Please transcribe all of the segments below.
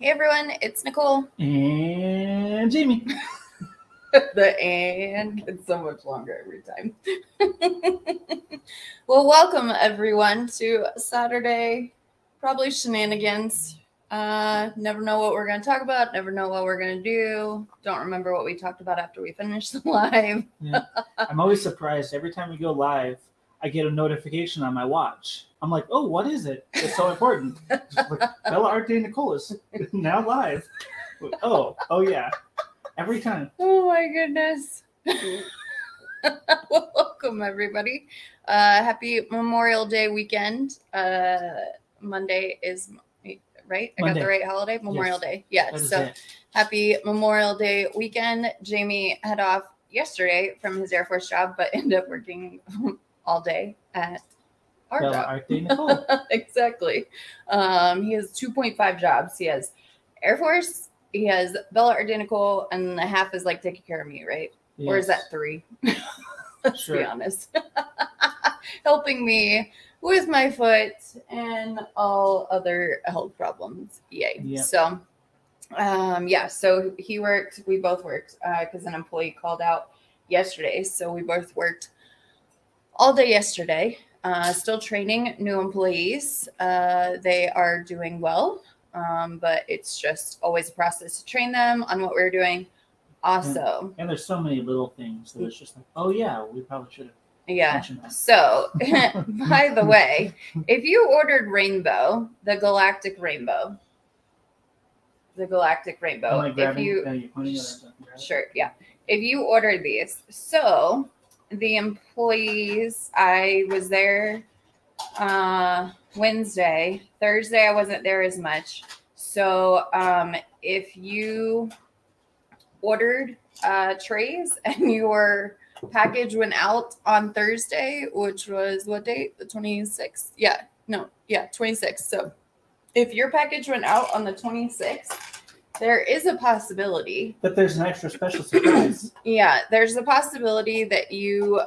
Hey everyone, it's Nicole. And Jamie. the and gets so much longer every time. well, welcome everyone to Saturday, probably shenanigans. Uh, never know what we're going to talk about, never know what we're going to do. Don't remember what we talked about after we finished the live. Yeah. I'm always surprised every time we go live, I get a notification on my watch. I'm like, oh, what is it? It's so important. like, Bella Art de Nicole is now live. Oh, oh yeah. Every time. Oh my goodness. welcome everybody. Uh, happy Memorial Day weekend. Uh, Monday is right. I Monday. got the right holiday. Memorial Yes. Day. Is So it. happy Memorial Day weekend. Jamie had off yesterday from his Air Force job, but ended up working all day at our Bella job. Arte Nicole. exactly. Um, he has 2.5 jobs. He has Air Force, he has Bella Art de Nicole, and the half is like taking care of me, right? Or is that three? Let's be honest. Helping me with my foot and all other health problems. Yay. Yep. So, um, yeah, so he worked, we both worked because an employee called out yesterday. So we both worked all day yesterday. Uh, still training new employees. Uh, they are doing well, um, but it's just always a process to train them on what we're doing. Also, And there's so many little things that it's just like, oh yeah, we probably should have yeah. So, by the way, if you ordered Rainbow, the Galactic Rainbow, the Galactic Rainbow, if grabbing? you you pointing at it? Grab it? Sure, yeah. If you ordered these, so the employees, I was there uh Wednesday. Thursday I wasn't there as much. So um if you ordered uh trays and your package went out on Thursday, which was what date? The 26th. Yeah, no, yeah, 26th. So if your package went out on the 26th, there is a possibility But there's an extra special surprise. yeah, there's a possibility that you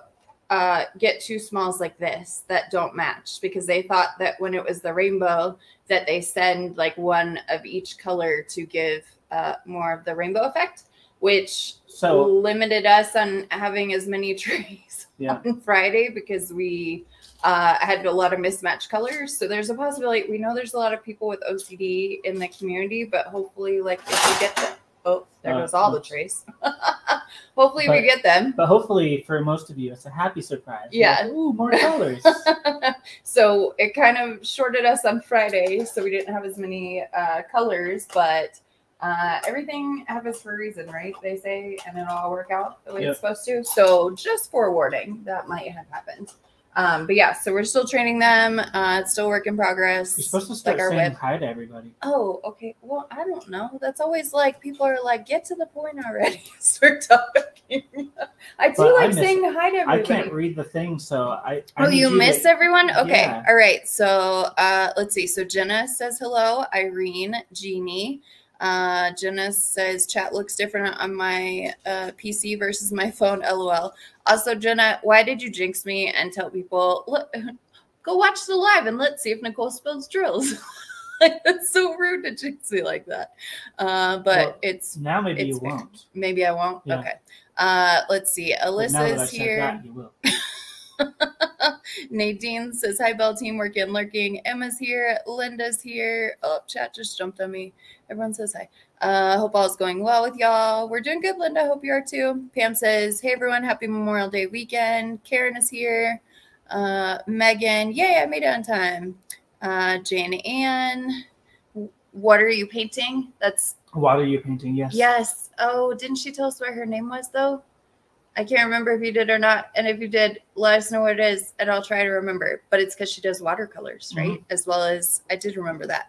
uh, get two smalls like this that don't match because they thought that when it was the rainbow that they send like one of each color to give uh, more of the rainbow effect, which So limited us on having as many trees Yeah. on Friday because we uh, had a lot of mismatched colors. So there's a possibility. We know there's a lot of people with OCD in the community, but hopefully, like if we get them, oh, there Uh, goes all the trees. hopefully, we get them. but hopefully for most of you it's a happy surprise. Yeah. like, Ooh, more colors. so it kind of shorted us on Friday, so we didn't have as many uh, colors, but. Uh, everything happens for a reason, right? They say, and it'll all work out the way Yep. it's supposed to. So, just forewarning, that might have happened. Um, but yeah, so we're still training them. Uh, it's still work in progress. You're supposed to start our saying hi to everybody. Oh, okay. Well, I don't know. That's always like people are like, get to the point already. Start talking. I do But like miss saying hi to everybody. I can't read the thing, so I. I Oh, you to- miss everyone? Okay. Yeah. All right. So uh let's see. So Jenna says hello. Irene, Jeannie. Uh Jenna says chat looks different on my uh PC versus my phone. LOL. Also, Jenna, why did you jinx me and tell people look go watch the live and let's see if Nicole spells drills? like that's so rude to jinx me like that. Uh but Well, it's Now maybe it's you fair. won't. maybe I won't. Yeah. Okay. Uh let's see. Alyssa's here. that. Nadine says, Hi, Bell Team, working, lurking. Emma's here. Linda's here. Oh, chat just jumped on me. Everyone says hi. Uh, hope all is going well with y'all. We're doing good, Linda. Hope you are too. Pam says, Hey, everyone. Happy Memorial Day weekend. Karen is here. Uh, Megan, yay, I made it on time. Uh, Jane Ann, what are you painting? That's What are you painting? Yes. Yes. Oh, didn't she tell us what her name was though? I can't remember if you did or not. And if you did, let us know what it is, and I'll try to remember. But it's because she does watercolors, right? As well as I did remember that.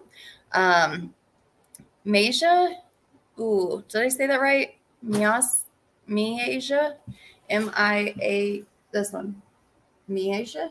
Um Masia. Ooh, did I say that right? Mias Miasia? M I A this one. Miasia?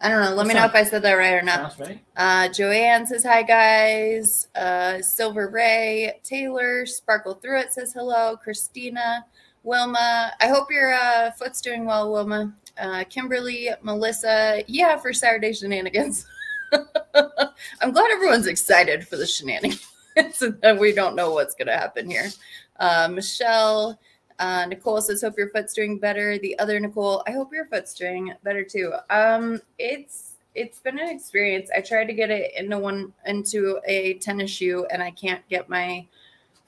I don't know. Let me know if I said that right or not. Right. Uh, Joanne says hi, guys. Uh, Silver Ray, Taylor, Sparkle Through It says hello. Christina, Wilma. I hope your uh, foot's doing well, Wilma. Uh, Kimberly, Melissa. Yeah, for Saturday shenanigans. I'm glad everyone's excited for the shenanigans. that we don't know what's going to happen here. Uh, Michelle, uh, Nicole says, "Hope your foot's doing better." The other Nicole, I hope your foot's doing better too. Um, it's it's been an experience. I tried to get it into one into a tennis shoe, and I can't get my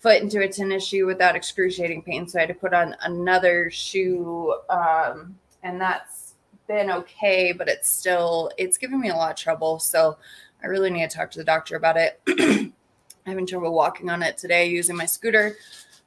foot into a tennis shoe without excruciating pain. So I had to put on another shoe, um, and that's been okay, but it's still it's giving me a lot of trouble. So I really need to talk to the doctor about it. I'm having trouble walking on it today using my scooter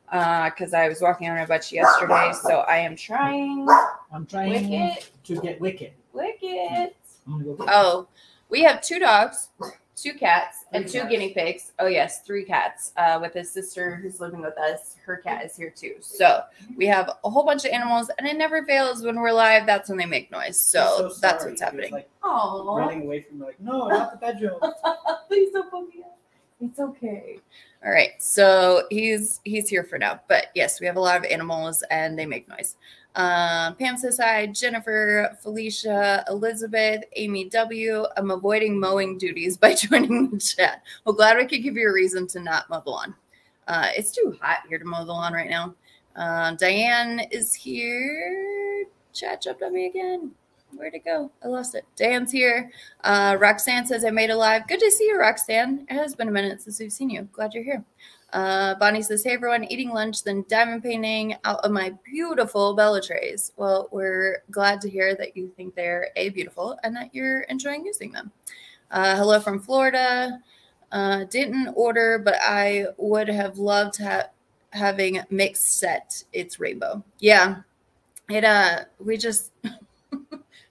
because uh, I was walking on a bunch yesterday. So I am trying. I'm trying Wicket. to get wicked. Wicket. Go Oh, we have two dogs, two cats, and two cats. guinea pigs. Oh yes, three cats. Uh, with his sister who's living with us. Her cat is here too. So we have a whole bunch of animals, and it never fails when we're live. That's when they make noise. So, I'm that's what's happening. Like Oh, running away from me, like no, not the bedroom. please don't put me up. It's okay. All right, so he's he's here for now. But yes, we have a lot of animals, and they make noise. Um, Pam says hi. Jennifer, Felicia, Elizabeth, Amy W. I'm avoiding mowing duties by joining the chat. Well, glad we could give you a reason to not mow the lawn. Uh, it's too hot here to mow the lawn right now. Uh, Diane is here. Chat jumped on me again. Where'd it go? I lost it. Diane's here. Uh, Roxanne says, I made a live. Good to see you, Roxanne. It has been a minute since we've seen you. Glad you're here. Uh, Bonnie says, Hey everyone, eating lunch, then diamond painting out of my beautiful Bella trays. Well, we're glad to hear that you think they're A, beautiful, and that you're enjoying using them. Uh, hello from Florida. Uh, didn't order, but I would have loved ha- having mixed set. It's rainbow. Yeah. It, uh, we just,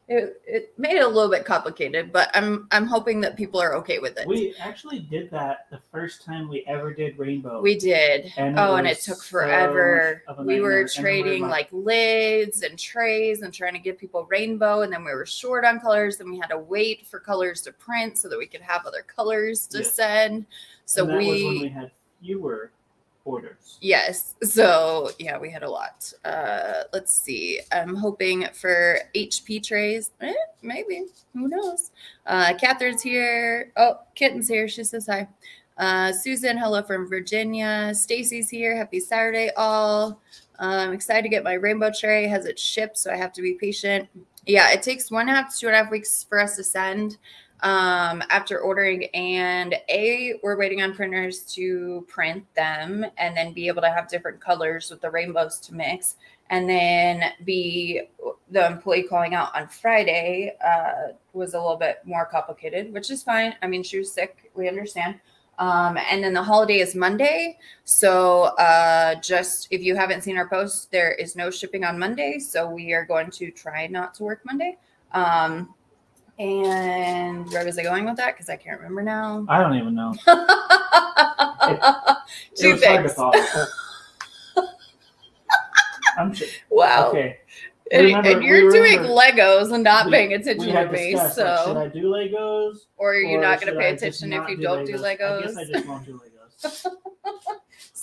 it, it made it a little bit complicated, but I'm, I'm hoping that people are okay with it. We actually did that the first time we ever did rainbow. We did. And oh, and it took forever. a We were then we were trading like- lids and trays and trying to give people rainbow. And then we were short on colors. And we had to wait for colors to print so that we could have other colors to send. So we, we had fewer orders. yes. So yeah, we had a lot. Uh, let's see. I'm hoping for HP trays. Eh, maybe. Who knows? Uh, Catherine's here. Oh, Kitten's here. She says hi. Uh, Susan, hello from Virginia. Stacy's here. Happy Saturday, all. I'm excited to get my rainbow tray. Has it shipped? So I have to be patient. Yeah, it takes one half to two and a half weeks for us to send um, after ordering. And A, we're waiting on printers to print them and then be able to have different colors with the rainbows to mix. And then B, the employee calling out on Friday uh, was a little bit more complicated, which is fine. I mean, she was sick. We understand. Um, and then the holiday is Monday. So uh, just if you haven't seen our post, there is no shipping on Monday. So we are going to try not to work Monday. Um, and where was I going with that? Because I can't remember now. I don't even know. It Two to things. I'm sure. Wow. Okay. And, Remember- and you're doing Legos and not we- paying attention to me. discussed, like, should So, I do Legos? or you're or not going to pay attention if you don't do I Legos. guess I just won't do Legos.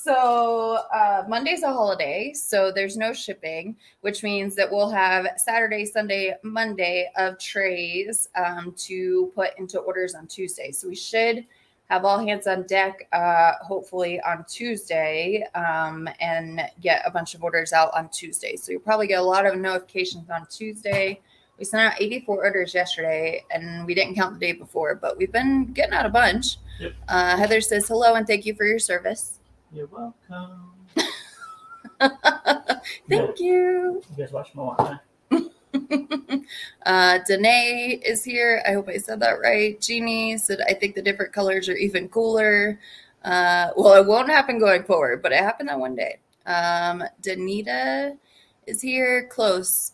So uh, Monday's a holiday, so there's no shipping, which means that we'll have Saturday, Sunday, Monday of trays um, to put into orders on Tuesday. So we should have all hands on deck, uh, hopefully on Tuesday, um, and get a bunch of orders out on Tuesday. So you'll probably get a lot of notifications on Tuesday. We sent out 84 orders yesterday, and we didn't count the day before, but we've been getting out a bunch. Yep. Uh, Heather says hello and thank you for your service. You're welcome. Thank you. You guys watch Moana. uh, Danae is here. I hope I said that right. Jeannie said, I think the different colors are even cooler. Uh, well, it won't happen going forward, but it happened that one day. Um, Danita is here. Close.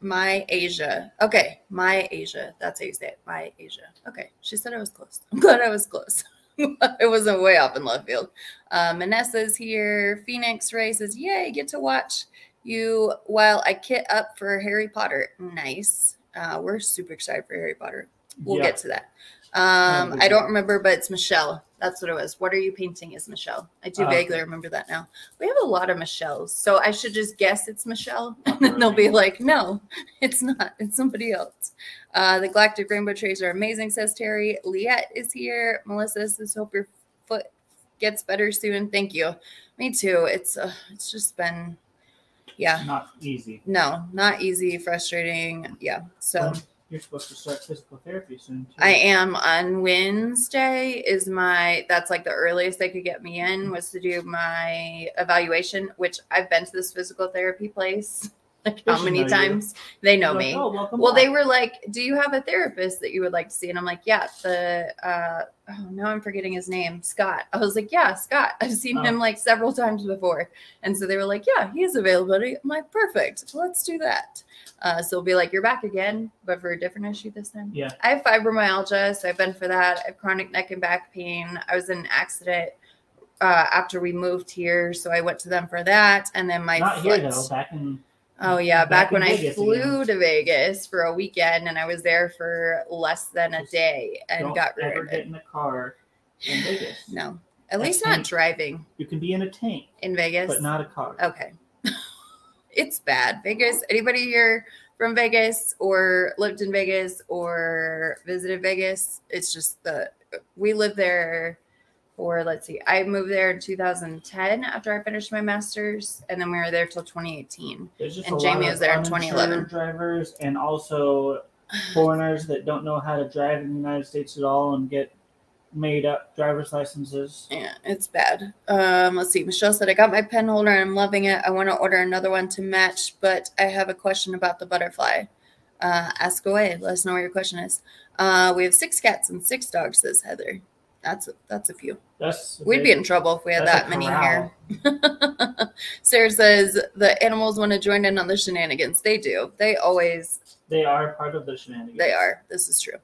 My Asia. Okay. My Asia. That's how you say it. My Asia. Okay. She said I was close. I'm glad I was close. it wasn't way off in left field. Uh, Manessa's here. Phoenix Ray says, Yay, get to watch you while I kit up for Harry Potter. Nice. Uh, we're super excited for Harry Potter. We'll Yeah. get to that. Um, I don't remember, but it's Michelle. That's what it was. What are you painting as Michelle? I do Ah, vaguely remember that now. We have a lot of Michelles, so I should just guess it's Michelle, and then they'll be like, "No, it's not. It's somebody else." Uh, the Galactic Rainbow Trays are amazing, says Terry. Liette is here. Melissa says, "Hope your foot gets better soon. Thank you. Me too. It's uh, it's just been yeah. Not easy. No, not easy, frustrating. Yeah. So Well, you're supposed to start physical therapy soon. Too. I am on Wednesday is my that's like the earliest they could get me in was to do my evaluation, which I've been to this physical therapy place like how many know you. times they know me. "Oh, Well, they were like, "Do you have a therapist that you would like to see?" And I'm like, "Yeah, the uh, oh, now I'm forgetting his name, Scott." I was like, "Yeah, Scott. I've seen Oh. him like several times before." And so they were like, "Yeah, he's has availability." I'm like, "Perfect. Let's do that." Uh, so it'll be like, "You're back again, but for a different issue this time." Yeah. I have fibromyalgia, so I've been for that. I have chronic neck and back pain. I was in an accident uh, after we moved here, so I went to them for that, and then my Not foot. here though. Back in. Oh yeah, back, Back when I Vegas flew again. to Vegas for a weekend and I was there for less than a day and don't got ever rear get in a car in Vegas. No, at A least not tank. driving You can be in a tank, in Vegas. but not a car. Okay, it's bad. Vegas. Anybody here from Vegas or lived in Vegas or visited Vegas? It's just the we lived there. For let's see, I moved there in 2010 after I finished my master's, and then we were there till 2018. There's just And Jamie was there in uninsured 2011. Drivers and also foreigners that don't know how to drive in the United States at all and get made up driver's licenses. Yeah, it's bad. Um, let's see. Michelle said, I got my pen holder and I'm loving it. I want to order another one to match, but I have a question about the butterfly. Uh, ask away. Let us know what your question is. Uh, we have six cats and six dogs, says Heather. That's a, that's a few. That's We'd be in trouble if we had that many corral. here. Sarah says the animals want to join in on the shenanigans. They do. They always They are part of the shenanigans. they are. This is true.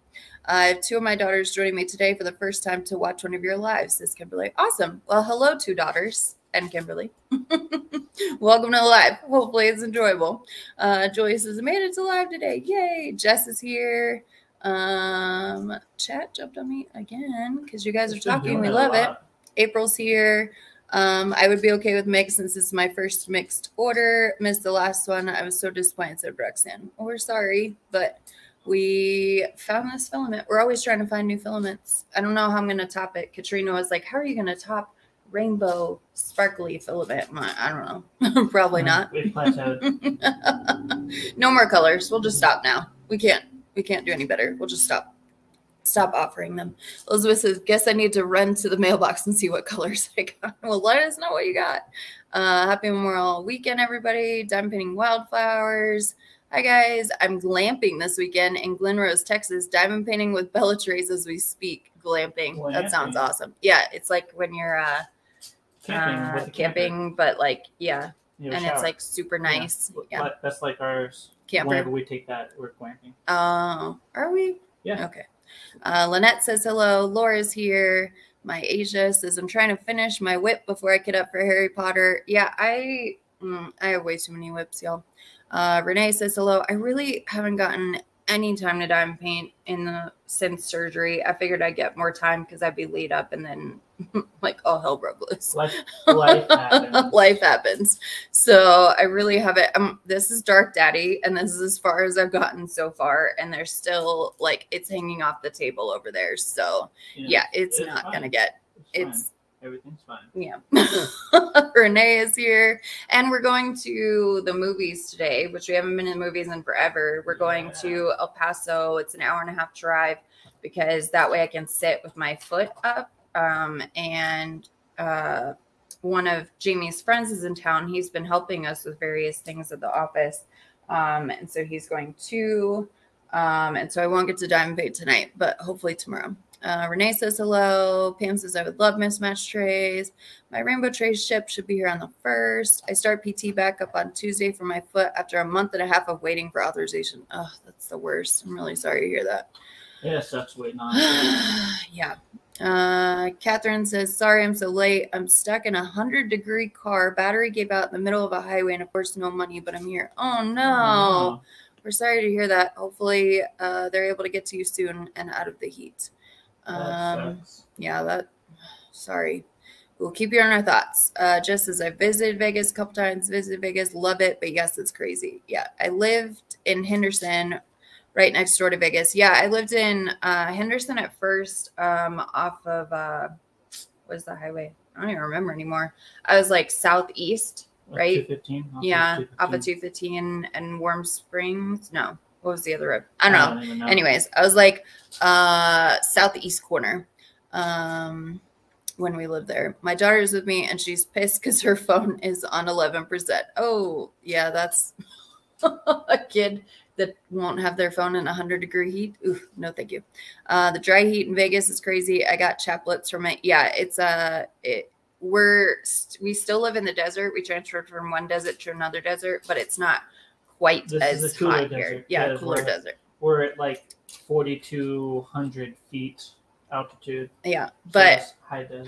I have two of my daughters joining me today for the first time to watch one of your lives, says Kimberly. Awesome. Well, hello, two daughters and Kimberly. Welcome to the live. Hopefully, it's enjoyable. Uh, Julia says, I made it to live today. Yay. Jess is here. Um, chat jumped on me again because you guys are talking. We love it. April's here. Um, I would be okay with mixed since this is my first mixed order. Missed the last one. I was so disappointed, said Roxanne. Well, we're sorry, but we found this filament. We're always trying to find new filaments. I don't know how I'm going to top it. Katrina was like, How are you going to top rainbow sparkly filament? I don't know. Probably not. We've plateaued. no more colors. We'll just stop now. We can't. We can't do any better. We'll just stop. Stop offering them. Elizabeth says, "Guess I need to run to the mailbox and see what colors I got." Well, let us know what you got. Uh, happy Memorial Weekend, everybody! Diamond painting wildflowers. Hi guys, I'm glamping this weekend in Glen Rose, Texas. Diamond painting with Bellatrix as we speak. Glamping. That sounds awesome. Yeah, it's like when you're uh, Camping uh, with camping, but like yeah, You know, and it's like super nice. Yeah, But That's like ours. Camper. Whenever we take that, we're glamping. Oh, are we? Yeah. Okay. Uh, Lynette says hello. Laura's here. My Asia says I'm trying to finish my whip before I get up for Harry Potter. Yeah, I mm, I have way too many whips, y'all. Uh, Renee says hello. I really haven't gotten any time to diamond paint in the since surgery. I figured I'd get more time because I'd be laid up and then like all hell broke loose Life, life happens. life happens. So I really haven't. Um, this is Dark Daddy, and this is as far as I've gotten so far. And there's still like it's hanging off the table over there. So know, yeah, it's it's not fine. gonna get. fine. It's everything's fine. yeah. Renee is here, and we're going to the movies today, which we haven't been in the movies in forever. We're going Yeah. to El Paso. It's an hour and a half drive because that way I can sit with my foot up. Um, and uh, one of Jamie's friends is in town. He's been helping us with various things at the office. Um, and so he's going to. Um, and so I won't get to Diamond Paint tonight, but hopefully tomorrow. Uh, Renee says hello. Pam says I would love mismatch trays. My rainbow tray ship should be here on the first. I start PT back up on Tuesday for my foot after a month and a half of waiting for authorization. Oh, that's the worst. I'm really sorry to hear that. Yeah, sucks waiting on. yeah. Uh, Catherine says, Sorry, I'm so late. I'm stuck in a 100 degree car. Battery gave out in the middle of a highway, and of course, no money, but I'm here. Oh, no. We're sorry to hear that. Hopefully, uh, they're able to get to you soon and out of the heat. That Um, sucks. yeah, that, sorry. We'll keep you on our thoughts. Uh, just as I visited Vegas a couple times, visited Vegas, love it, but yes, it's crazy. Yeah, I lived in Henderson, right next door to Vegas. Yeah, I lived in uh, Henderson at first, um, off of uh, what is the highway? I don't even remember anymore. I was like southeast, right? 215? Off of yeah, off of 215. 215 and Warm Springs. No, what was the other road? I don't know. even know. Anyways, I was like uh southeast corner. Um when we lived there. My daughter's with me and she's pissed because her phone is on 11%. Oh, yeah, that's a kid that won't have their phone in 100 degree heat. Ooh, no, thank you. Uh, the dry heat in Vegas is crazy. I got chaplets from it. Yeah, it's uh, it, we're st- we still live in the desert. We transferred from one desert to another desert, but it's not quite This is as hot here. desert. Yeah, Yeah, cooler we're- desert. We're at like 4,200 feet altitude. Yeah, but.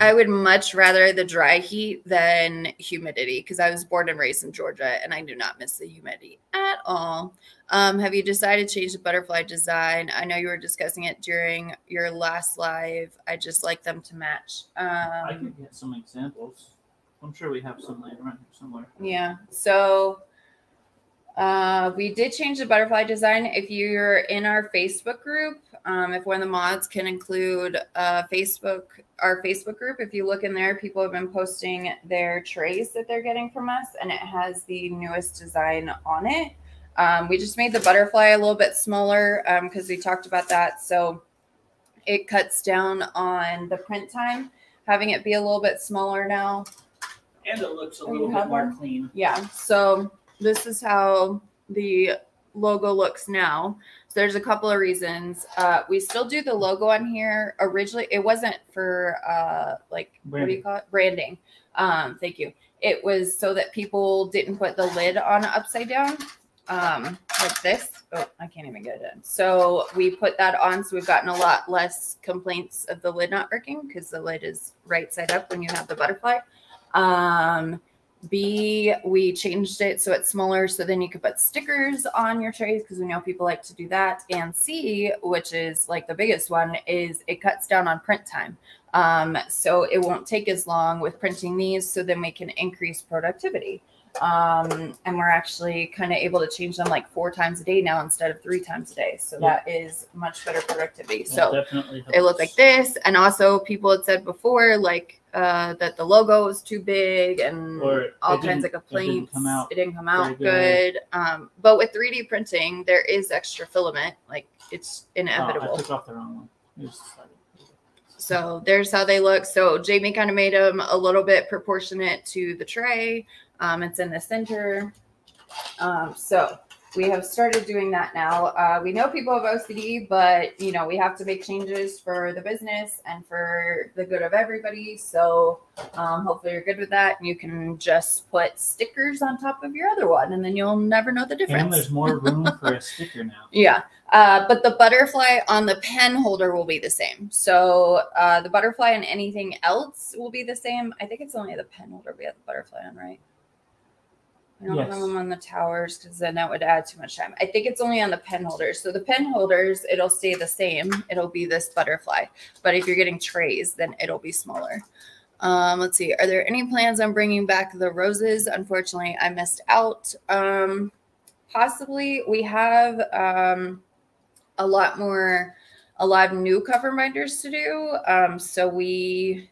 I would much rather the dry heat than humidity because I was born and raised in Georgia and I do not miss the humidity at all. Um, have you decided to change the butterfly design? I know you were discussing it during your last live. I just like them to match. I Um, could get some examples. I'm sure we have some around here somewhere. yeah. So uh, we did change the butterfly design. If you're in our Facebook group, um, if one of the mods can include uh, Facebook, our Facebook group, if you look in there, people have been posting their trays that they're getting from us, and it has the newest design on it. Um, we just made the butterfly a little bit smaller because we talked about that. So it cuts down on the print time, having it be a little bit smaller now. And it looks a little bit more clean. Yeah. So this is how the logo looks now. So there's a couple of reasons. Uh, we still do the logo on here. Originally, it wasn't for uh, like what do you call it? Branding. Um, thank you. It was so that people didn't put the lid on upside down, um, like this. Oh, I can't even get it in. So we put that on. So we've gotten a lot less complaints of the lid not working because the lid is right side up when you have the butterfly. Um, B, we changed it so it's smaller so then you could put stickers on your trays because we know people like to do that. And C, which is like the biggest one, is it cuts down on print time. Um, so it won't take as long with printing these, so then we can increase productivity. Um, and we're actually kind of able to change them like four times a day now instead of three times a day. So Yeah. that is much better productivity. That So definitely it looked like this and also people had said before like uh that the logo was too big and Or all kinds of it didn't complaints. come out it didn't come out very good. um but with 3d printing there is extra filament. Like it's Oh, inevitable I took off the wrong one. It was slightly- so there's how they look. So jamie kind of made them a little bit proportionate to the tray. Um it's in the center. Um so we have started doing that now. Uh, we know people have OCD, but you know we have to make changes for the business and for the good of everybody. So um, hopefully you're good with that, you can just put stickers on top of your other one, and then you'll never know the difference. And there's more room for a sticker now. Yeah. Uh, but the butterfly on the pen holder will be the same. So uh, the butterfly and anything else will be the same. I think it's only the pen holder we have the butterfly on, right? I don't Yes. have them on the towers because then that would add too much time. I think it's only on the pen holders. So the pen holders, it'll stay the same. It'll be this butterfly. But if you're getting trays, then it'll be smaller. Um, let's see. Are there any plans on bringing back the roses? Unfortunately, I missed out. Um, possibly we have um, a lot more a lot of new cover minders to do um, so we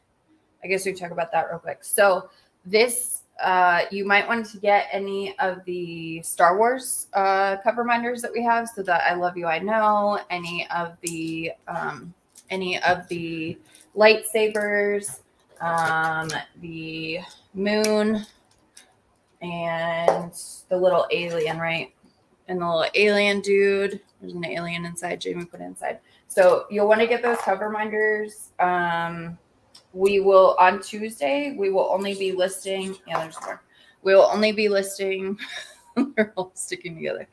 i guess we can talk about that real quick so this uh, you might want to get any of the star wars uh, cover minders that we have so that i love you i know any of the um, any of the lightsabers um, the moon and the little alien, right? And the little alien dude. There's an alien inside. Jamie put it inside. So you'll want to get those cover minders. Um, we will on Tuesday. We will only be listing. Yeah, there's more. We will only be listing. they're all sticking together.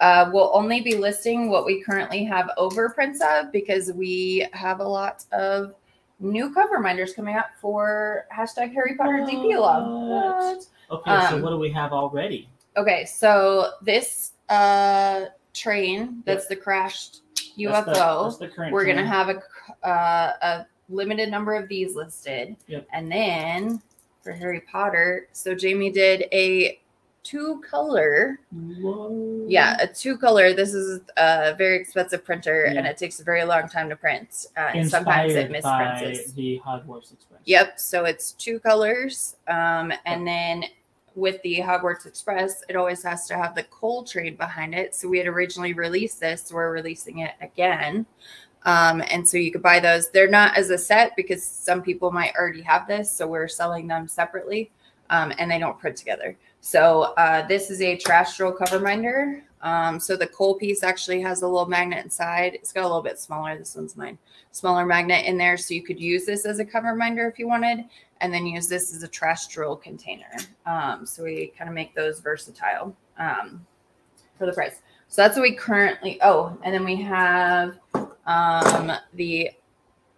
Uh, we'll only be listing what we currently have overprints of because we have a lot of new cover minders coming up for hashtag Harry Potter DP love. What? Okay, so Um, what do we have already? Okay, so this uh train that's the crashed UFO. That's the, that's the we're gonna have a uh, a limited number of these listed, Yep. and then for Harry Potter, so Jamie did a two color. Whoa. Yeah, a two color. This is a very expensive printer, and it takes a very long time to print. Uh, and sometimes it misprints. the Hogwarts Express. Yep. So it's two colors. Um, and then with the Hogwarts Express, it always has to have the coal trade behind it. So we had originally released this. So we're releasing it again. Um, and so you could buy those. They're not as a set because some people might already have this. So we're selling them separately um, and they don't print together. So uh, this is a trash drill cover minder. Um, so the coal piece actually has a little magnet inside. It's got a little bit smaller. This one's mine. Smaller magnet in there. So you could use this as a cover minder if you wanted, and then use this as a trash drill container. Um, so we kind of make those versatile um, for the price. So that's what we currently. Oh, and then we have um, the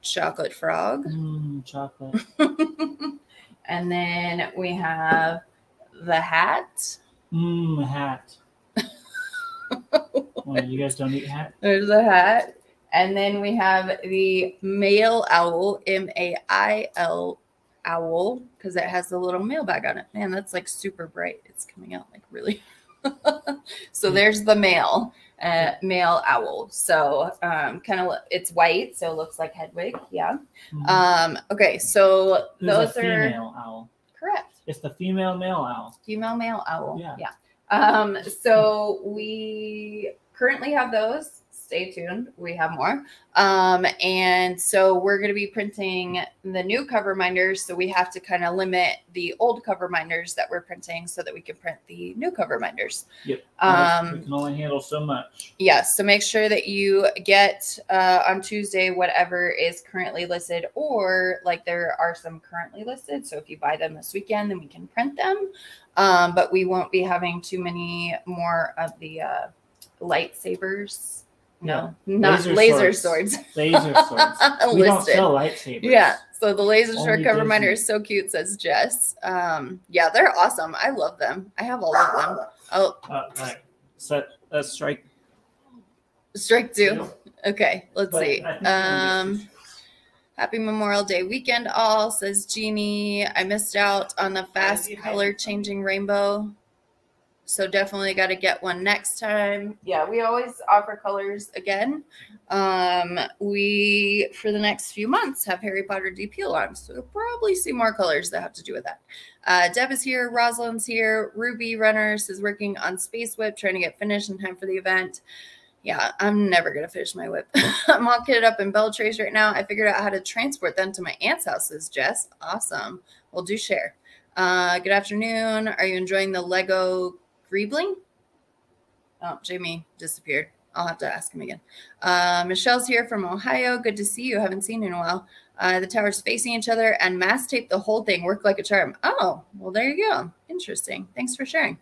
chocolate frog. Mm, chocolate. and then we have the hat. Mmm, hat. well, you guys don't eat hat? There's a hat. And then we have the male owl, M A I L owl, because it has the little mailbag on it. Man, that's like super bright. It's coming out like really. so there's the male, uh, male owl. So um, kind of it's white, so it looks like Hedwig. Yeah. Mm. Um, okay, so those are female owl? correct. It's the female male owl. female male owl. Yeah. Yeah. Um, so we currently have those. Stay tuned. We have more. Um, and so we're going to be printing the new cover minders. So we have to kind of limit the old cover minders that we're printing so that we can print the new cover minders. Yep. Um, we can only handle so much. Yes. So make sure that you get uh, on Tuesday whatever is currently listed, or like there are some currently listed. So if you buy them this weekend, then we can print them. Um, but we won't be having too many more of the uh, lightsabers. No, not Laser laser, swords. swords. Laser swords. We don't sell lightsabers. Yeah. So the laser sword cover minder Disney. is so cute, says Jess. Um, yeah, they're awesome. I love them. I have all of them. Oh, Uh, all right. Set a strike. strike two. Okay, let's But see. Um, happy Memorial Day weekend, all says Jeannie. I missed out on the fast color changing rainbow, so definitely got to get one next time. Yeah, we always offer colors again. Um, we for the next few months have Harry Potter DP on, so you'll probably see more colors that have to do with that. Uh, Deb is here, Rosalind's here, Ruby Runners is working on Space Whip, trying to get finished in time for the event. Yeah, I'm never gonna finish my whip. I'm all kitted up in Bellatrix right now. I figured out how to transport them to my aunt's houses, Jess. Awesome. We'll do share. Uh, good afternoon. Are you enjoying the Lego Greebling? Oh, Jamie disappeared. I'll have to ask him again. Uh, Michelle's here from Ohio. Good to see you. Haven't seen you in a while. Uh, the towers facing each other and mass tape the whole thing. Worked like a charm. Oh, well, there you go. Interesting. Thanks for sharing.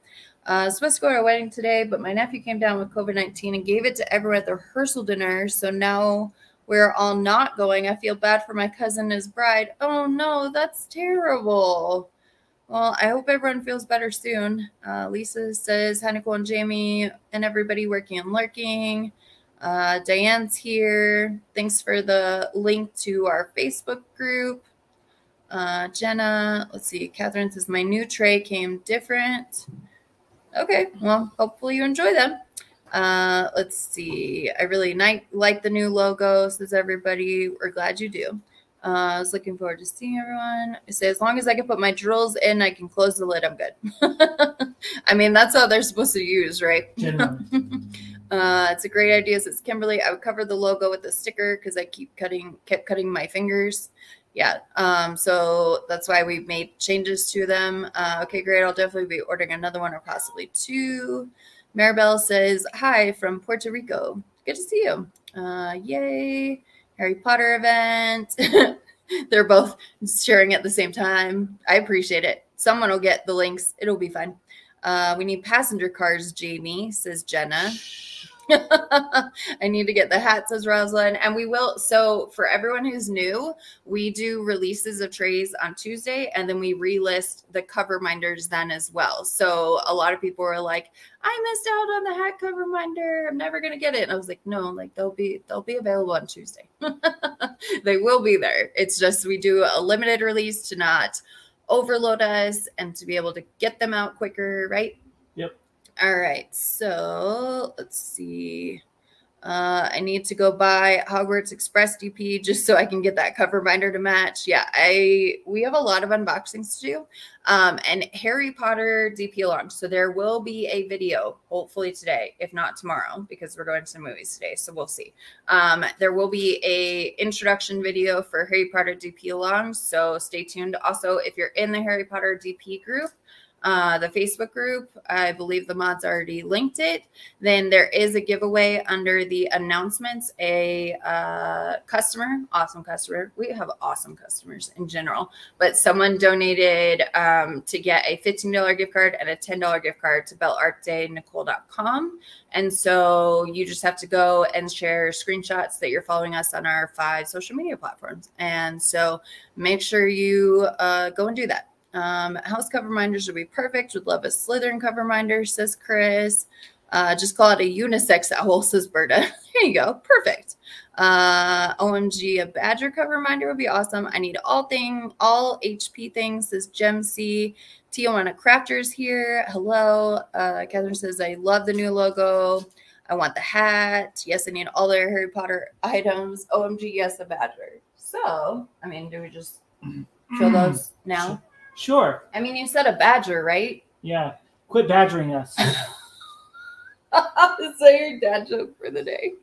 Uh, supposed to go to a wedding today, but my nephew came down with COVID 19 and gave it to everyone at the rehearsal dinner. So now we're all not going. I feel bad for my cousin and his bride. Oh no, that's terrible. Well, I hope everyone feels better soon. Uh, Lisa says, Hi, Nicole and Jamie, and everybody working and lurking. Uh, Diane's here. Thanks for the link to our Facebook group. Uh, Jenna, let's see. Catherine says, My new tray came different. Okay, well, hopefully you enjoy them. Uh, let's see. I really like the new logo, says everybody. We're glad you do. Uh, I was looking forward to seeing everyone. I say, as long as I can put my drills in, I can close the lid. I'm good. I mean, that's how they're supposed to use, right? Uh, it's a great idea, says Kimberly. I would cover the logo with a sticker because I keep cutting, kept cutting my fingers. Yeah. Um, so that's why we made changes to them. Uh, okay, great. I'll definitely be ordering another one or possibly two. Maribel says, Hi from Puerto Rico. Good to see you. Uh, yay. Harry Potter event. They're both sharing at the same time. I appreciate it. Someone will get the links. It'll be fun. Uh, we need passenger cars, Jamie, says Jenna. I need to get the hat, says Rosalind. And we will. So, for everyone who's new, we do releases of trays on Tuesday and then we relist the cover minders then as well. So, a lot of people are like, I missed out on the hat cover minder. I'm never going to get it. And I was like, no, like they'll be, they'll be available on Tuesday. they will be there. It's just we do a limited release to not overload us and to be able to get them out quicker, right? Yep. All right. So let's see. Uh, I need to go buy Hogwarts Express DP just so I can get that cover minder to match. Yeah, I we have a lot of unboxings to do, um, and Harry Potter DP launch. So there will be a video, hopefully today, if not tomorrow, because we're going to the movies today. So we'll see. Um, there will be a introduction video for Harry Potter DP launch. So stay tuned. Also, if you're in the Harry Potter DP group, uh, the Facebook group. I believe the mods already linked it. Then there is a giveaway under the announcements. A uh, customer, awesome customer. We have awesome customers in general, but someone donated um, to get a $15 gift card and a $10 gift card to bellaartdenicole.com. And so you just have to go and share screenshots that you're following us on our five social media platforms. And so make sure you uh, go and do that. Um, house cover minders would be perfect. Would love a Slytherin cover minder, says Chris. Uh, just call it a unisex owl, says Berta. there you go. Perfect. Uh, OMG, a badger cover minder would be awesome. I need all thing, all HP things, says Gem C. Tijuana Crafters here. Hello. Uh, Catherine says, I love the new logo. I want the hat. Yes, I need all their Harry Potter items. OMG, yes, a badger. So, I mean, do we just fill those now? Sure. I mean, you said a badger, right? Yeah. Quit badgering us. That your dad joke for the day?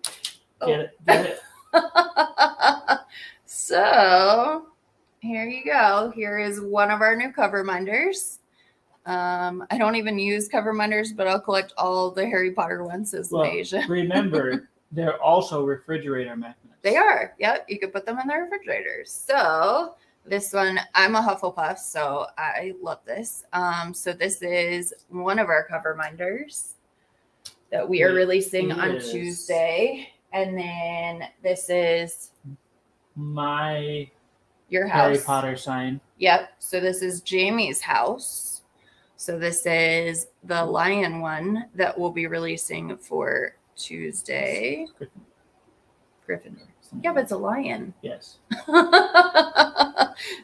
Get it? Get it? so here you go. Here is one of our new cover minders. Um, I don't even use cover minders, but I'll collect all the Harry Potter ones as Well, Asia. remember, they're also refrigerator magnets. They are. Yep. You could put them in the refrigerator. So this one, I'm a Hufflepuff, so I love this. Um, so this is one of our cover minders that we are releasing on. Tuesday. And then this is My your house. Harry Potter sign. Yep. So this is Jamie's house. So this is the lion one that we'll be releasing for Tuesday. Gryffindor. Yeah, but it's a lion. Yes.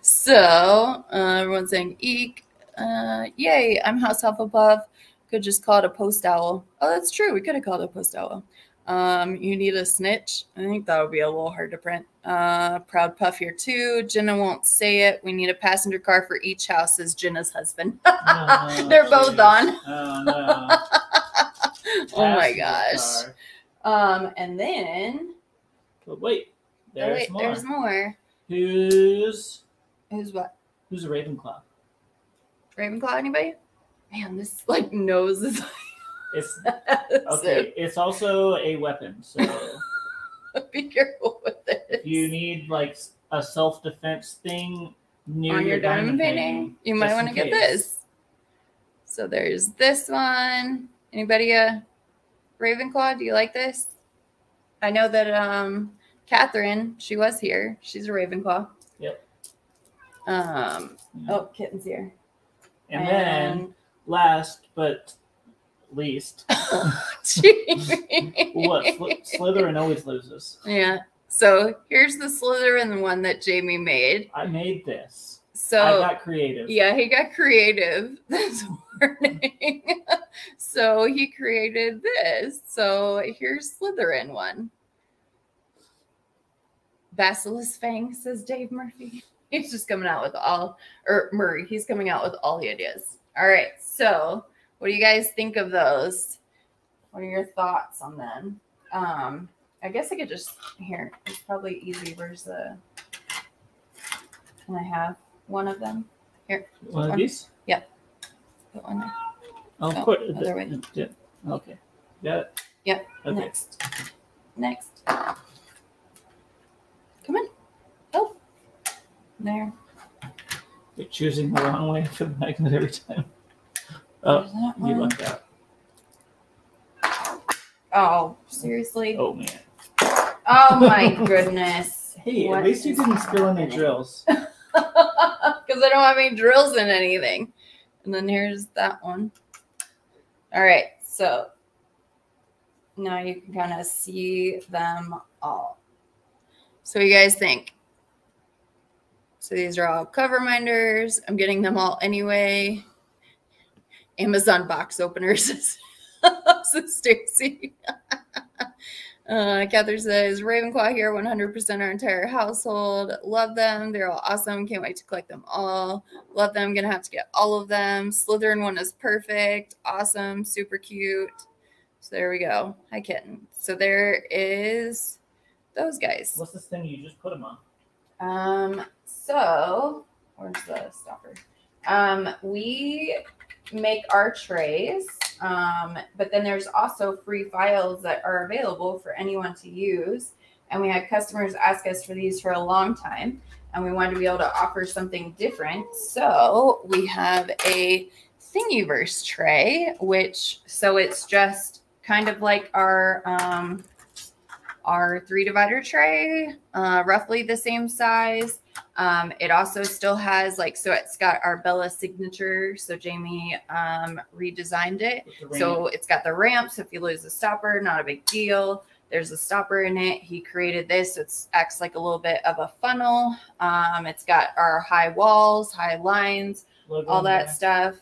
so uh, everyone's saying eek. Uh, yay, I'm House Hufflepuff. Could just call it a post owl. Oh, that's true. We could have called it a post owl. Um, you need a snitch. I think that would be a little hard to print. Uh, proud puff here too. Jenna won't say it. We need a passenger car for each house. Is Jenna's husband? They're both on. Oh no. oh my gosh. car. Um, and then But wait, oh, there's wait, more. there's more. Who's Who's what? who's a Ravenclaw? Ravenclaw? Anybody? Man, this like nose is. It's okay. It's also a weapon. So Be careful with it. if you need like a self defense thing near on your diamond painting, you might want to get this. So there's this one. Anybody a Ravenclaw? Do you like this? I know that um Catherine, she was here. She's a Ravenclaw. Yep. Um Yeah. oh kitten's here. And then last but least, what Sly- Slytherin always loses. Yeah. So here's the Slytherin one that Jamie made. I made this. So I got creative. Yeah, he got creative this morning. so he created this. So here's Slytherin one. Basilisk Fang, says Dave Murphy. He's just coming out with all, or Murray, he's coming out with all the ideas. All right. So what do you guys think of those? What are your thoughts on them? Um, I guess I could just, here, it's probably easy. Where's the, can I have one of them? Here. One of these? Put one there. Oh, of course. other way. Yeah. Okay. Got it. Yep. Okay. Next. Next. Come on. Oh. There. You're choosing the wrong way for the magnet every time. Oh, you lucked out. Oh, seriously? Oh man. Oh my goodness. Hey, What at least you didn't spill any drills. Because I don't have any drills in anything. And then here's that one. All right. So now you can kind of see them all. So you guys think? So these are all cover minders. I'm getting them all anyway. Amazon box openers. Stacy. Uh, Catherine says Ravenclaw here, 100% our entire household. Love them. They're all awesome. Can't wait to collect them all. Love them. Gonna have to get all of them. Slytherin one is perfect. Awesome. Super cute. So there we go. Hi, kitten. So there is those guys. What's this thing you just put them on? Um, so where's the stopper? Um, we make our trays, um, but then there's also free files that are available for anyone to use. And we had customers ask us for these for a long time, and we wanted to be able to offer something different. So we have a Thingiverse tray, which so it's just kind of like our um, our three divider tray, uh, roughly the same size. Um, it also still has like, so it's got our Bella signature. So Jamie um, redesigned it. So it's got the ramp. So if you lose the stopper, not a big deal. There's a stopper in it. He created this. So it acts like a little bit of a funnel. Um, it's got our high walls, high lines, Logo all that there. stuff.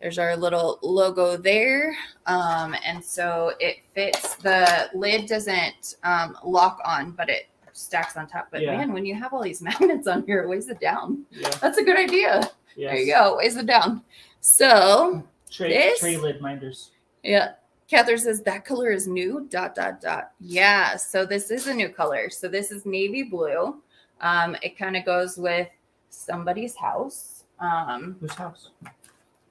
There's our little logo there. Um, and so it fits, the lid doesn't um, lock on, but it stacks on top. But yeah. man, when you have all these magnets on here, it weighs it down. Yeah. That's a good idea. Yes. There you go. Weighs it down. So tray, this, tray lid minders. Yeah. Catherine says that color is new. Dot dot dot. Yeah. So this is a new color. So this is navy blue. Um, it kind of goes with somebody's house. Um, Whose house?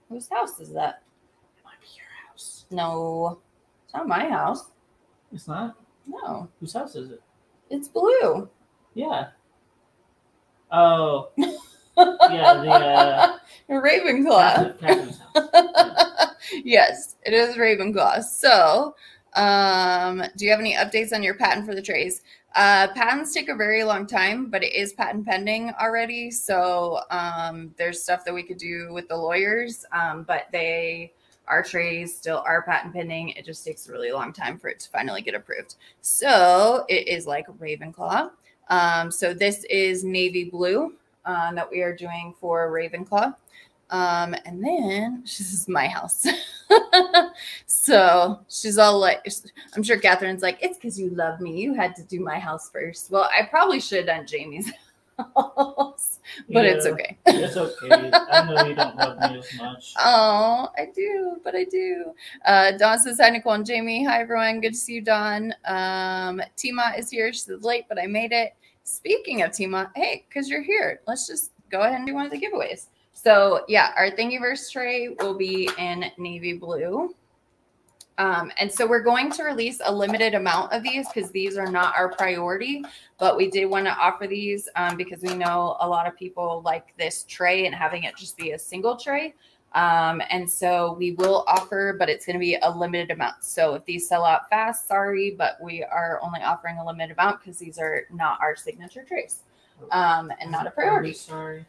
Whose house is that? It might be your house. No, it's not my house. It's not. No. Whose house is it? It's blue. Yeah. Oh. yeah, the uh, Ravenclaw. yes, it is Ravenclaw. So, um, do you have any updates on your patent for the trays? Uh, patents take a very long time, but it is patent pending already. So um, there's stuff that we could do with the lawyers, um, but they our trays still are patent pending. It just takes a really long time for it to finally get approved. So it is like Ravenclaw. Um, so this is navy blue uh, that we are doing for Ravenclaw. Um, and then this is my house. so she's all like, I'm sure Catherine's like, it's because you love me. You had to do my house first. Well, I probably should have done Jamie's house, but yeah, it's okay. it's okay. I know you don't love me as much. Oh, I do, but I do. Uh, Dawn says, Hi, Nicole and Jamie. Hi, everyone. Good to see you, Dawn. Um, Tima is here. She's late, but I made it. Speaking of Tima, hey, because you're here, let's just go ahead and do one of the giveaways. So yeah, our Thingiverse tray will be in navy blue. Um, and so we're going to release a limited amount of these because these are not our priority, but we did want to offer these um, because we know a lot of people like this tray and having it just be a single tray. Um, and so we will offer, but it's going to be a limited amount. So if these sell out fast, sorry, but we are only offering a limited amount because these are not our signature trays um, and not a priority. Sorry.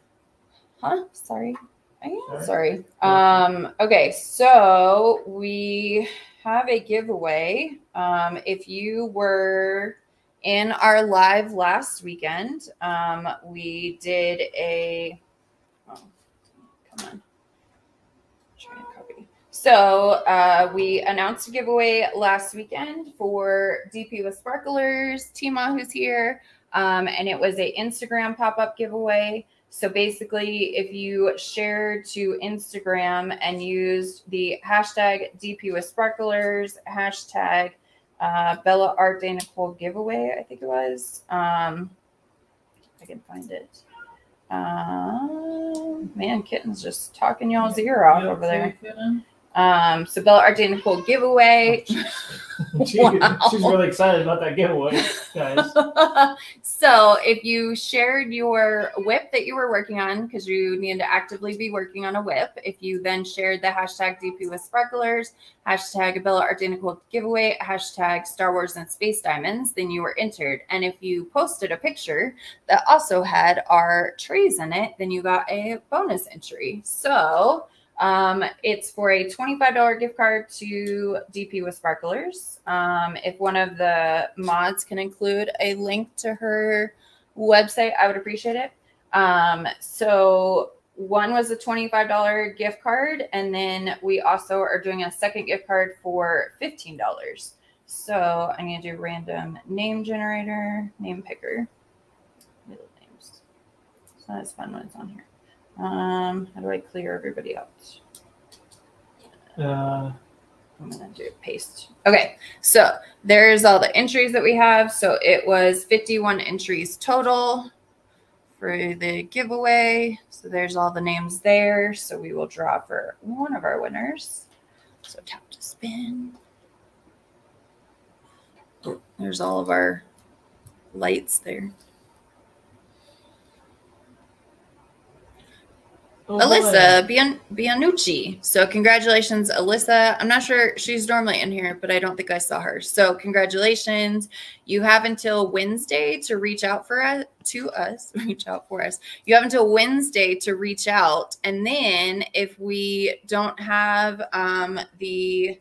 Huh? Sorry. I am sorry. Um, okay, so we have a giveaway. Um, if you were in our live last weekend, um, we did a. Oh, come on. So uh, we announced a giveaway last weekend for DP with Sparklers, Tima, who's here, um, and it was a Instagram pop up giveaway. So basically, if you shared to Instagram and used the hashtag DP with Sparklers, hashtag uh, Bella Art de Nicole giveaway, I think it was. Um, I can find it. Uh, man, kitten's just talking y'all's ear off over there. Um, so Bella Art de Nicole giveaway. she, wow. She's really excited about that giveaway, guys. so if you shared your whip that you were working on, because you need to actively be working on a whip, if you then shared the hashtag DP with sparklers, hashtag Bella Art Day giveaway, hashtag Star Wars and Space Diamonds, then you were entered. And if you posted a picture that also had our trees in it, then you got a bonus entry. So um, it's for a $25 gift card to DP with Sparklers. Um, if one of the mods can include a link to her website, I would appreciate it. Um, so one was a $25 gift card, and then we also are doing a second gift card for $15. So I'm going to do random name generator, name picker, names. So that's fun when it's on here. Um, how do I clear everybody out? Uh, I'm gonna do paste. Okay, so there's all the entries that we have. So it was 51 entries total for the giveaway. So there's all the names there. So we will draw for one of our winners. So tap to spin. There's all of our lights there. Oh, Alyssa Bian- Bianucci. So congratulations, Alyssa. I'm not sure she's normally in here, but I don't think I saw her. So congratulations. You have until Wednesday to reach out for us to us. Reach out for us. You have until Wednesday to reach out, and then if we don't have um, the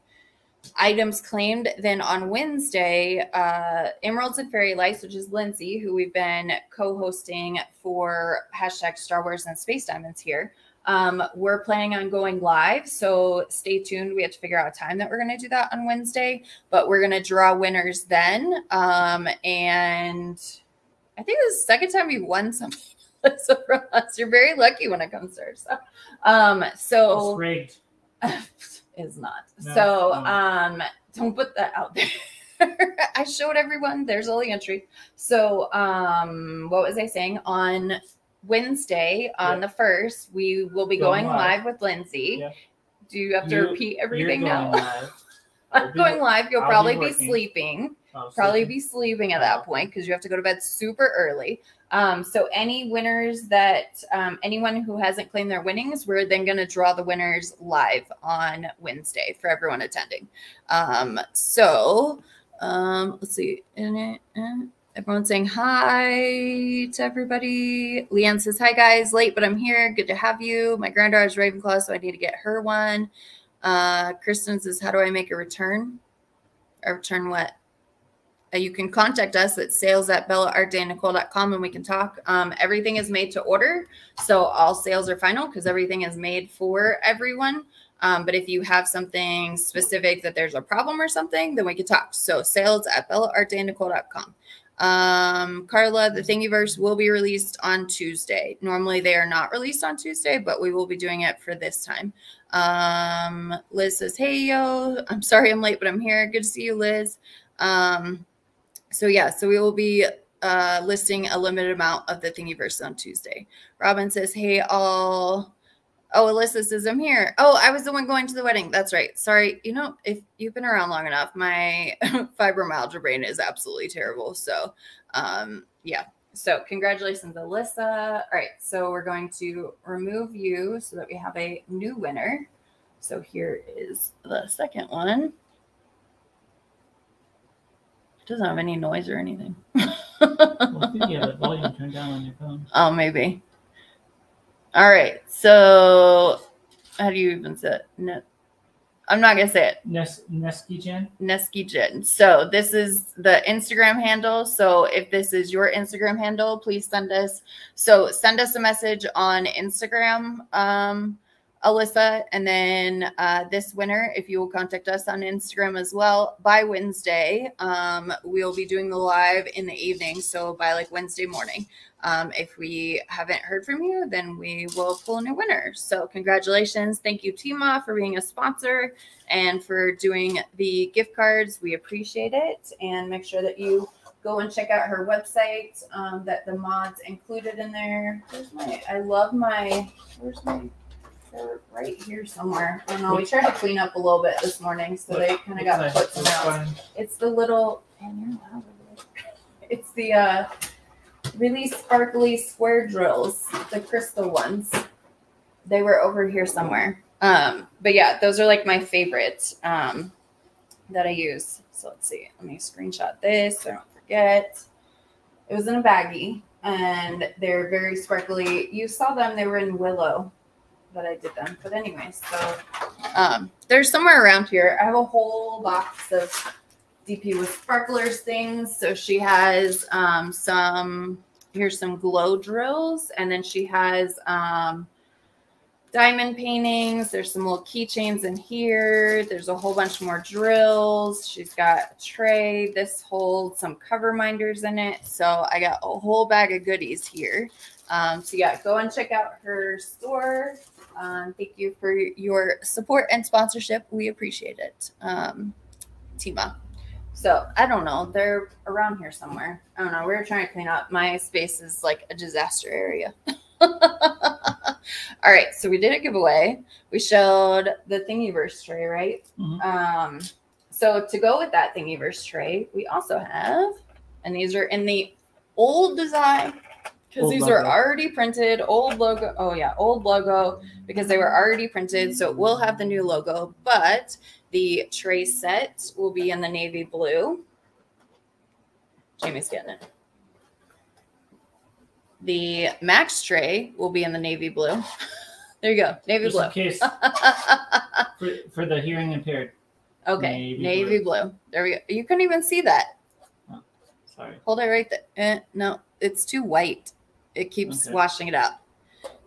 items claimed then on wednesday uh emeralds and fairy lights which is lindsay who we've been co-hosting for hashtag star wars and space diamonds here um we're planning on going live so stay tuned we have to figure out a time that we're going to do that on wednesday but we're going to draw winners then um and i think this is the second time we've won something so from us you're very lucky when it comes to our stuff um so rigged. is not. No, so no. um don't put that out there. I showed everyone there's all the entry. So um what was I saying? On Wednesday, on Yeah. the first, we will be Going going live. live, with Lindsay. Yeah. Do you have to You- repeat everything now? I'll going live. You'll I'll probably be, working. sleeping. Oh, Probably sleeping. be sleeping at that point because you have to go to bed super early. Um, so any winners that um, anyone who hasn't claimed their winnings, we're then going to draw the winners live on Wednesday for everyone attending. Um, so um, let's see. Everyone's saying hi to everybody. Leanne says, Hi guys, late, but I'm here. Good to have you. My granddaughter's Ravenclaw, so I need to get her one. Uh, Kristen says, How do I make a return? A return what? Uh, you can contact us at sales at bellaartdenicole.com and we can talk. Um, everything is made to order. So all sales are final because everything is made for everyone. Um, but if you have something specific that there's a problem or something, then we could talk. So sales at bellaartdenicole.com. Um, Carla, the Thingiverse will be released on Tuesday. Normally they are not released on Tuesday, but we will be doing it for this time. Um, Liz says, Hey, yo, I'm sorry I'm late, but I'm here. Good to see you, Liz. Um, so yeah, so we will be uh, listing a limited amount of the Thingiverse on Tuesday. Robin says, Hey, all. Oh, Alyssa says, I'm here. Oh, I was the one going to the wedding. That's right. Sorry. You know, if you've been around long enough, my fibromyalgia brain is absolutely terrible. So, um, yeah. So, congratulations, Alyssa. All right. So, we're going to remove you so that we have a new winner. So, here is the second one. It doesn't have any noise or anything. Well, you have the volume turned down on your phone. Oh, maybe. All right. So, how do you even say it? Ne- I'm not gonna say it. Nes Neski Jen. Neski Jin. So this is the Instagram handle. So if this is your Instagram handle, please send us. So send us a message on Instagram, um, Alyssa, and then uh, this winner, if you will contact us on Instagram as well by Wednesday, um, we'll be doing the live in the evening. So by like Wednesday morning. Um, if we haven't heard from you, then we will pull a new winner. So, congratulations. Thank you, Tima, for being a sponsor and for doing the gift cards. We appreciate it. And make sure that you go and check out her website um, that the mods included in there. Where's my, I love my, where's my, right here somewhere. I don't know. We tried to clean up a little bit this morning, so they kind of got put somewhere else. It's the little, man, you're loud. It's the uh, really sparkly square drills, the crystal ones. They were over here somewhere. Um, but yeah, those are like my favorite um, that I use. So let's see. Let me screenshot this so I don't forget. It was in a baggie and they're very sparkly. You saw them, they were in Willow that I did them. But anyways, so um, they're somewhere around here. I have a whole box of DP with sparklers things. So she has um, some, here's some glow drills, and then she has um, diamond paintings. There's some little keychains in here. There's a whole bunch more drills. She's got a tray. This holds some cover minders in it. So I got a whole bag of goodies here. Um, so yeah, go and check out her store. Um, thank you for your support and sponsorship. We appreciate it. Um, Tima. So I don't know. They're around here somewhere. I don't know. We are trying to clean up. My space is like a disaster area. All right, so we did a giveaway. We showed the Thingiverse tray, right? Mhm. Um, so to go with that Thingiverse tray, we also have, and these are in the old design because these are already printed. Old logo. Oh yeah, old logo because they were already printed. So it will have the new logo, but the tray set will be in the navy blue. Jamie's getting it. The max tray will be in the navy blue. There you go, navy Just blue. in case for, for the hearing impaired. okay, Navy navy, blue. There we go. You couldn't even see that. Sorry. Hold it right there. Eh, no, it's too white. It keeps Okay. washing it up.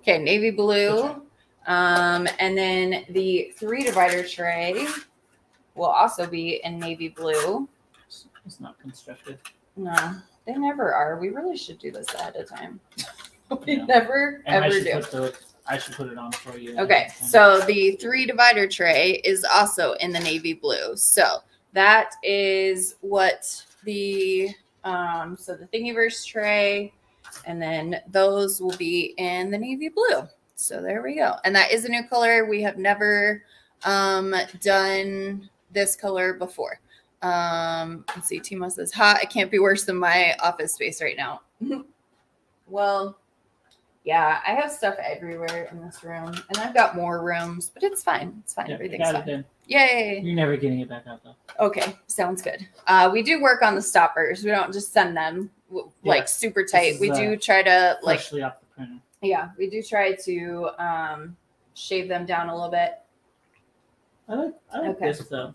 Okay, navy blue. Um, and then the three divider tray will also be in navy blue. It's, not constructed. No, they never are. We really should do this ahead of time. we Yeah. never And ever do. the I should put it on for you. Okay, so the three divider tray is also in the navy blue. So that is what the um so the thingiverse tray and then those will be in the navy blue. So there we go. And that is a new color. We have never um done this color before. Um let's see, Timo says hot. It can't be worse than my office space right now. well, yeah, I have stuff everywhere in this room, and I've got more rooms, but it's fine. It's fine. Yeah, I Everything's it fine. in. Yay! You're never getting it back out though. Okay, sounds good. Uh, we do work on the stoppers. We don't just send them w- Yeah, like super tight. is, We uh, do try to like, Freshly off the printer. yeah, we do try to um, shave them down a little bit. I like I like Okay. this though.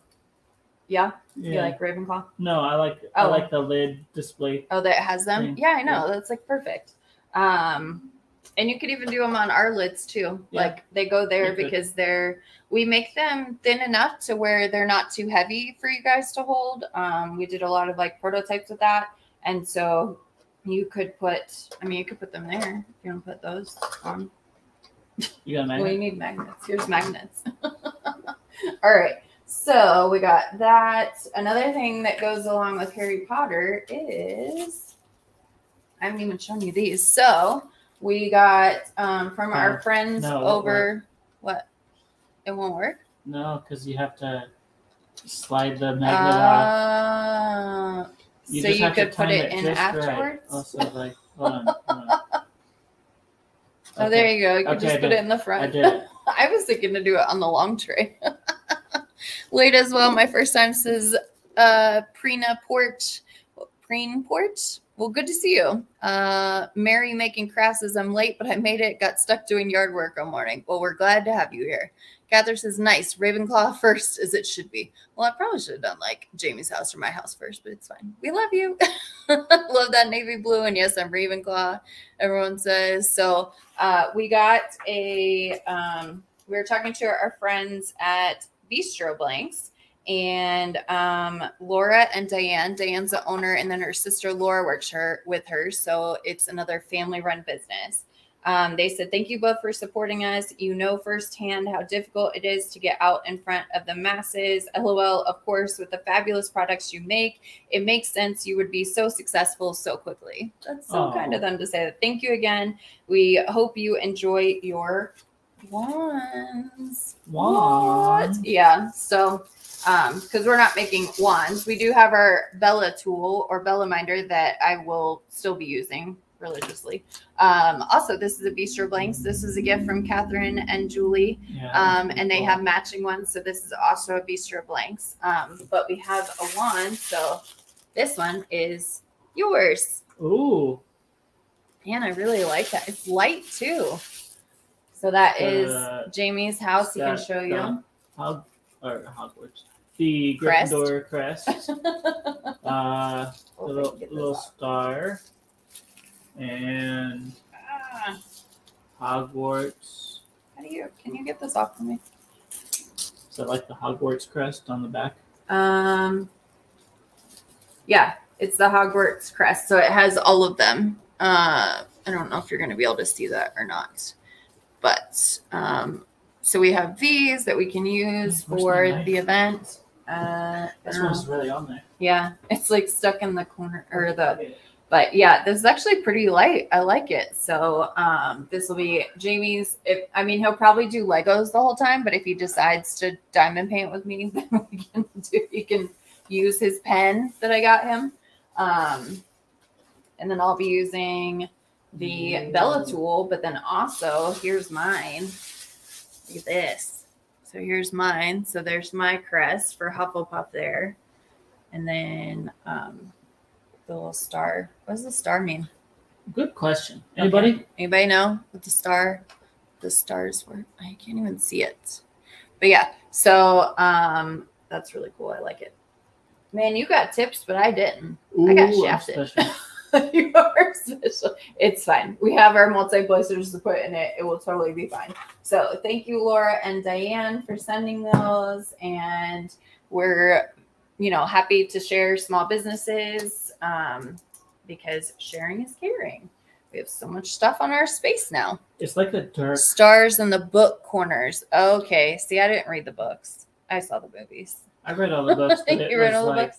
Yeah, Yeah. you like Ravenclaw? no, I like I Oh. like the lid display. Oh, that has them. Thing. Yeah, I know. That's like perfect. Um, and you could even do them on our lids too. Yeah. Like they go there because they're we make them thin enough to where they're not too heavy for you guys to hold. Um, we did a lot of like prototypes with that, and so you could put. I mean, you could put them there if you want to put those on. You got a Well, you magnet? need magnets. Here's magnets. All right. So we got that. Another thing that goes along with Harry Potter is I haven't even shown you these. So we got um, from our Oh, friends no, over what? It won't work. No, because you have to slide the magnet off. Uh, You so you could put time it in just right. afterwards. Also, like, hold on. Hold on. Oh, there you go. You could Okay, just put it in the front. I did. I was thinking to do it on the long tray. Late as well. My first time says uh Prina Port. Preen Port. Well, good to see you. Uh Mary making crasses. I'm late, but I made it. Got stuck doing yard work all morning. Well, we're glad to have you here. Catherine says, nice. Ravenclaw first, as it should be. Well, I probably should have done like Jamie's house or my house first, but it's fine. We love you. love that navy blue. And yes, I'm Ravenclaw. Everyone says. So uh, we got a um, we were talking to our friends at bistro blanks and um, laura and diane diane's the owner and then her sister laura works her with her so it's another family run business. Um, they said thank you both for supporting us. You know firsthand how difficult it is to get out in front of the masses. Lol of course with the fabulous products you make it makes sense you would be so successful so quickly. That's so Aw. kind of them to say that. Thank you again. We hope you enjoy your wands. Wands. What? Yeah. So, um, because we're not making wands, we do have our Bella tool or Bella minder that I will still be using religiously. Um, also, this is a Bistro Blanks. This is a gift from Catherine and Julie. Yeah. Um, and they have matching ones. So this is also a Bistro Blanks. Um, but we have a wand. So this one is yours. Ooh. Man, I really like that. It's light too. So that is Uh, Jamie's house. He can show you. that- Hog or Hogwarts. The Crest? Gryffindor crest. uh, the little, we get this little off. star. And Ah, Hogwarts. How do you? Can you get this off for me? Is that like the Hogwarts crest on the back? Um. Yeah, it's the Hogwarts crest, so it has all of them. Uh, I don't know if you're going to be able to see that or not, but um, so we have these that we can use Where's for knife? the event. Uh, This one's really on there. yeah, it's like stuck in the corner or the but yeah, this is actually pretty light. I like it. So um, this will be Jamie's. If I mean, he'll probably do Legos the whole time, but if he decides to diamond paint with me, then we can do. He can use his pen that I got him, um, and then I'll be using the Bella tool. But then also, here's mine. Look at this. So here's mine. So there's my crest for Hufflepuff there, and then. Um, the little star. What does the star mean? Good question. Anybody? Okay. Anybody know what the star, the stars were? I can't even see it. But yeah, so um, that's really cool. I like it. Man, you got tips, but I didn't. I got Ooh, shafted. you are special. It's fine. We have our multi blasters to put in it. It will totally be fine. So thank you, Laura and Diane, for sending those. And we're, you know, happy to share small businesses um, because sharing is caring. We have so much stuff on our space now. It's like a dark. Stars in the book corners. Okay. See, I didn't read the books. I saw the movies. I read all the books, you read all the books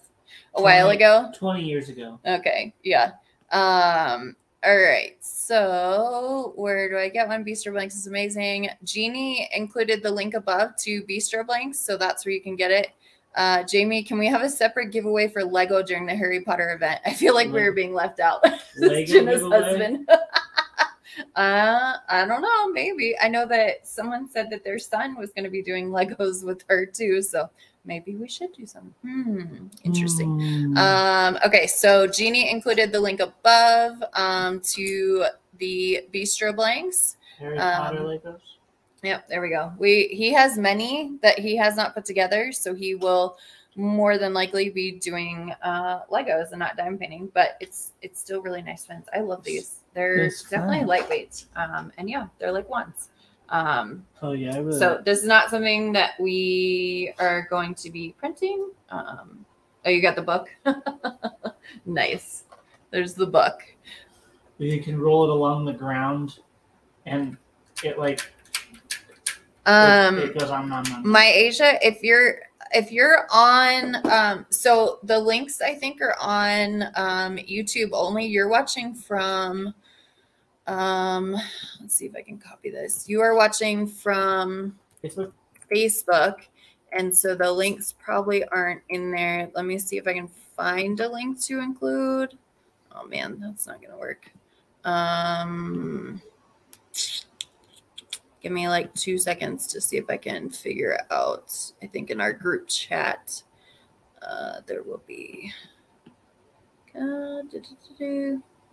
a while ago. 20 years ago. Okay, yeah. Um, all right. So where do I get one? Bistro Blanks is amazing. Jeannie included the link above to Bistro Blanks, so that's where you can get it. Uh, Jamie, can we have a separate giveaway for Lego during the Harry Potter event? I feel like we were being left out. Lego Jenna's husband. uh, I don't know. Maybe I know that someone said that their son was going to be doing Legos with her too. So maybe we should do some. Hmm, interesting. Mm. Um, okay, so Jeannie included the link above um, to the Bistro Blanks. Harry um, Potter Legos. Yep, there we go. We he has many that he has not put together, so he will more than likely be doing uh, Legos and not dime painting. But it's it's still really nice pens. I love these. They're It's definitely fun. lightweight, um, and yeah, they're like ones. Um, Oh yeah, really. so this is not something that we are going to be printing. Um, oh, you got the book. nice. There's the book. you can roll it along the ground, and it like Um, it, goes on on. on. my Asia, if you're if you're on um so the links I think are on um YouTube only. You're watching from um let's see if I can copy this. You are watching from Facebook. Facebook. And so the links probably aren't in there. Let me see if I can find a link to include. Oh man, that's not gonna work. Um give me like two seconds to see if I can figure out. I think in our group chat, uh, there will be uh.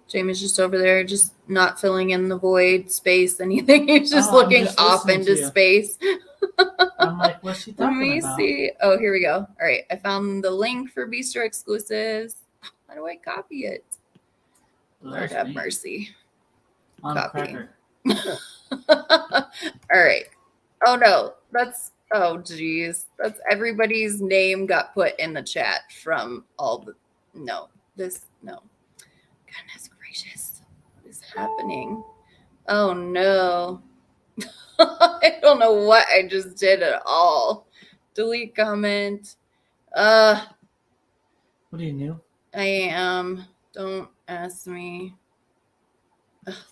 Jamie's just over there, just not filling in the void space, anything. He's just Oh, looking just off into space. I'm like, what's she Let me about? see. Oh, here we go. All right. I found the link for Bistro exclusives. How do I copy it? Lord have mercy. On Copy. All right. Oh no, that's oh geez. That's everybody's name got put in the chat from all the no, this no. Goodness gracious. What is happening? Oh no. I don't know what I just did at all. Delete comment. Uh What do you new? I am. Don't ask me.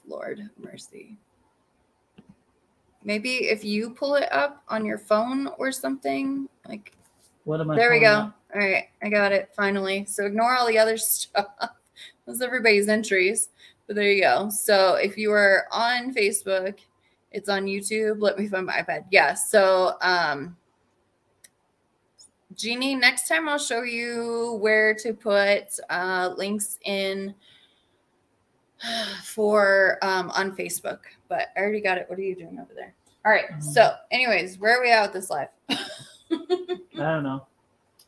Lord mercy. Maybe if you pull it up on your phone or something, like What am I? there we go. up? All right, I got it finally. So ignore all the other stuff. Those everybody's entries. But there you go. So if you are on Facebook, it's on YouTube. Let me find my iPad. Yeah. So um Jeannie, next time I'll show you where to put uh links in for um on Facebook. But I already got it. What are you doing over there? All right. Um, So, anyways, where are we at with this live? I don't know.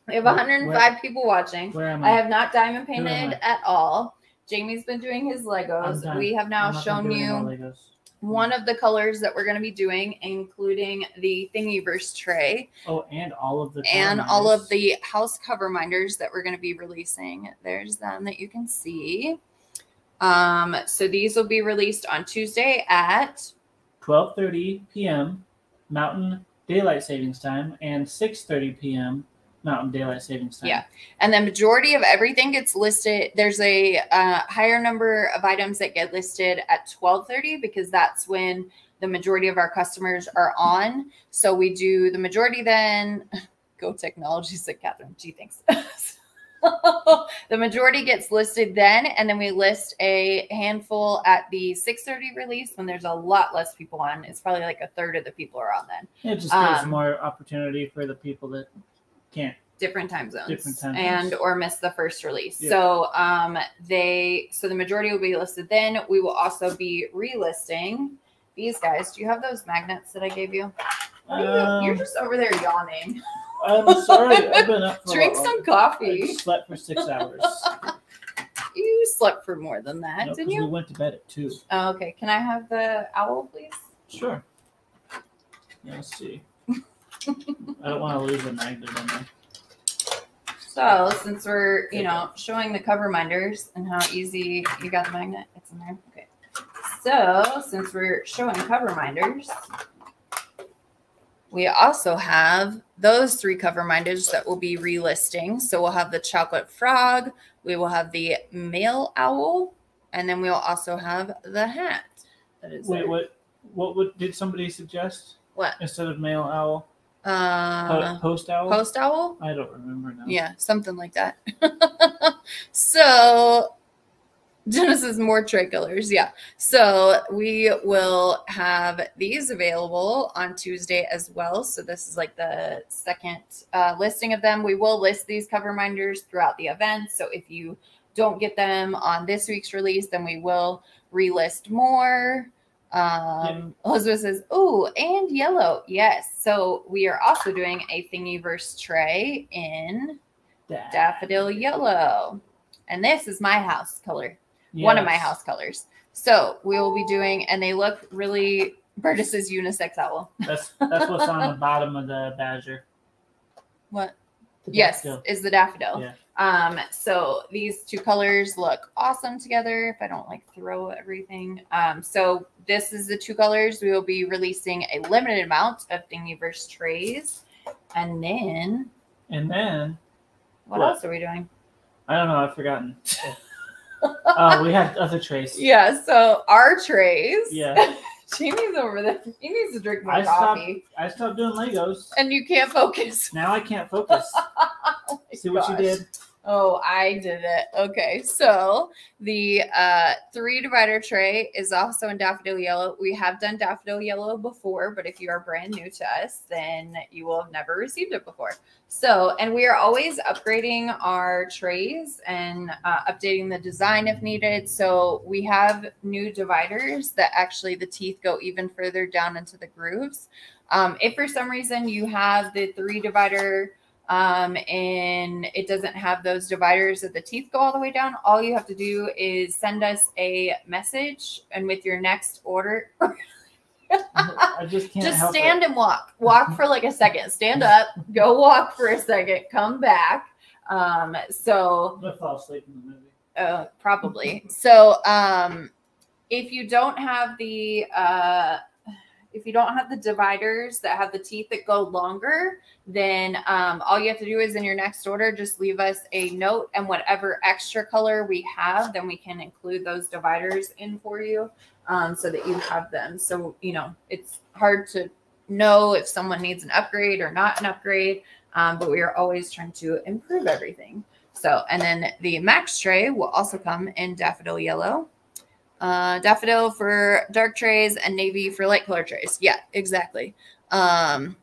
We have Where- 105 people watching. Where am I I? have not diamond painted at all. Jamie's been doing his Legos. We have now I'm not gonna shown do any more you one of the colors that we're going to be doing, including the Thingiverse tray Oh, and all of the and all of the house cover minders that we're going to be releasing. There's them that you can see. Um, so these will be released on Tuesday at 12:30 p.m. Mountain Daylight Savings Time and 6:30 p.m. Mountain Daylight Savings Time. Yeah. and the majority of everything gets listed. There's a uh, higher number of items that get listed at 12:30 because that's when the majority of our customers are on. So we do the majority then. Go technology, said Catherine. Gee, thanks. the majority gets listed then, and then we list a handful at the 6:30 release when there's a lot less people on. It's probably like a third of the people are on then. It just gives Um, more opportunity for the people that can't. different time zones Different time and zones. or miss the first release Yeah. so um they so the majority will be listed then we will also be relisting these guys do you have those magnets that i gave you Um, you're just over there yawning I'm sorry, I've been up drink some I coffee slept for six hours. you slept for more than that 'cause didn't you? We you went to bed at two. oh, okay can i have the owl please Sure. Yeah, let's see. I don't want to lose a magnet in there. so since we're you know showing the cover minders and how easy you got the magnet it's in there okay so since we're showing cover minders we also have those three cover minders that will be relisting so we'll have the chocolate frog we will have the male owl and then we'll also have the hat that is Wait, there. what? What would did somebody suggest what instead of male owl? Uh post owl. post owl I don't remember now. Yeah, something like that. so Genesis more tricolors. Yeah. So we will have these available on Tuesday as well. So this is like the second uh, listing of them. We will list these cover minders throughout the event. So if you don't get them on this week's release, then we will relist more. Um, Elizabeth says, "Oh, and yellow, yes." So we are also doing a Thingiverse tray in Da- daffodil yellow, and this is my house color, one of my house colors. So we will be doing, and they look really. Burtis is unisex owl. That's that's what's on the bottom of the badger. What? Yes, is the daffodil. Yeah. Um, so these two colors look awesome together. If I don't like throw everything. Um, so this is the two colors. We will be releasing a limited amount of Thingiverse trays. And then And then what, What? else are we doing? I don't know. I've forgotten. Oh, we had other trays. Yeah, so our trays. Yeah. Jamie's over there. He needs to drink more I stopped- coffee. I stopped doing Legos. And you can't focus. Now I can't focus. Oh See what gosh. you did? Oh, I did it. Okay. So the uh, three divider tray is also in daffodil yellow. We have done daffodil yellow before, but if you are brand new to us, then you will have never received it before. So, and we are always upgrading our trays and uh, updating the design if needed. So we have new dividers that actually the teeth go even further down into the grooves. Um, if for some reason you have the three divider um, and it doesn't have those dividers that the teeth go all the way down, all you have to do is send us a message, and with your next order, I just can't just help stand it. and walk. Walk for like a second. Stand up, go walk for a second, come back. Um, so I'm gonna fall asleep in the movie. uh, probably. So, um, if you don't have the uh, if you don't have the dividers that have the teeth that go longer, then um, all you have to do is in your next order, just leave us a note and whatever extra color we have, then we can include those dividers in for you um, so that you have them. So, you know, it's hard to know if someone needs an upgrade or not an upgrade, um, but we are always trying to improve everything. So, and then the max tray will also come in daffodil yellow, uh, daffodil for dark trays, and navy for light color trays. Yeah, exactly. Um,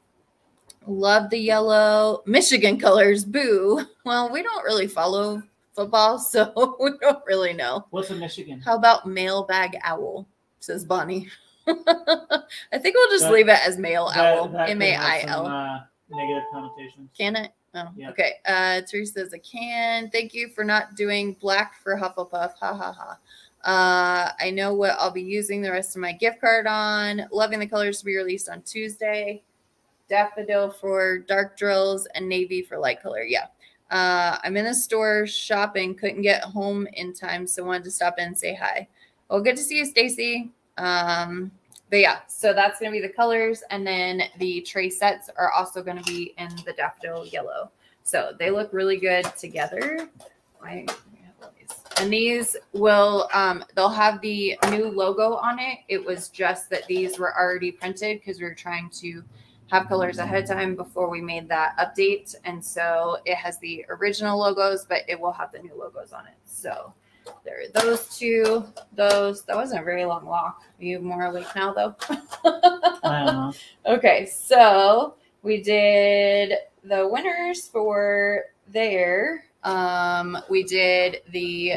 love the yellow Michigan colors. Boo. Well, we don't really follow football, so we don't really know. What's in Michigan? How about mailbag owl? Says Bonnie. I think we'll just That- leave it as mail owl. That- that M A I L. uh, negative connotations. Can it? Oh, Yeah. okay. Uh, Teresa says, I can. Thank you for not doing black for Hufflepuff. Ha ha ha. Uh, I know what I'll be using the rest of my gift card on. Loving the colors to be released on Tuesday. Daffodil for dark drills and navy for light color. Yeah. Uh, I'm in the store shopping, couldn't get home in time, so wanted to stop in and say hi. Well, good to see you, Stacy. Um, but yeah, so that's going to be the colors. And then the tray sets are also going to be in the daffodil yellow. So they look really good together. I, and these will, um, they'll have the new logo on it. It was just that these were already printed because we were trying to have colors ahead of time before we made that update. And so it has the original logos, but it will have the new logos on it. So there are those two. Those that wasn't a very long walk. Are you more awake now though? I don't know. Okay, so we did the winners for there. Um, we did the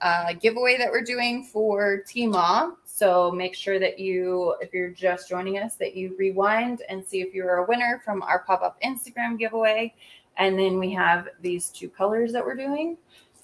uh, giveaway that we're doing for TMA. So make sure that you, if you're just joining us, that you rewind and see if you're a winner from our pop up Instagram giveaway. And then we have these two colors that we're doing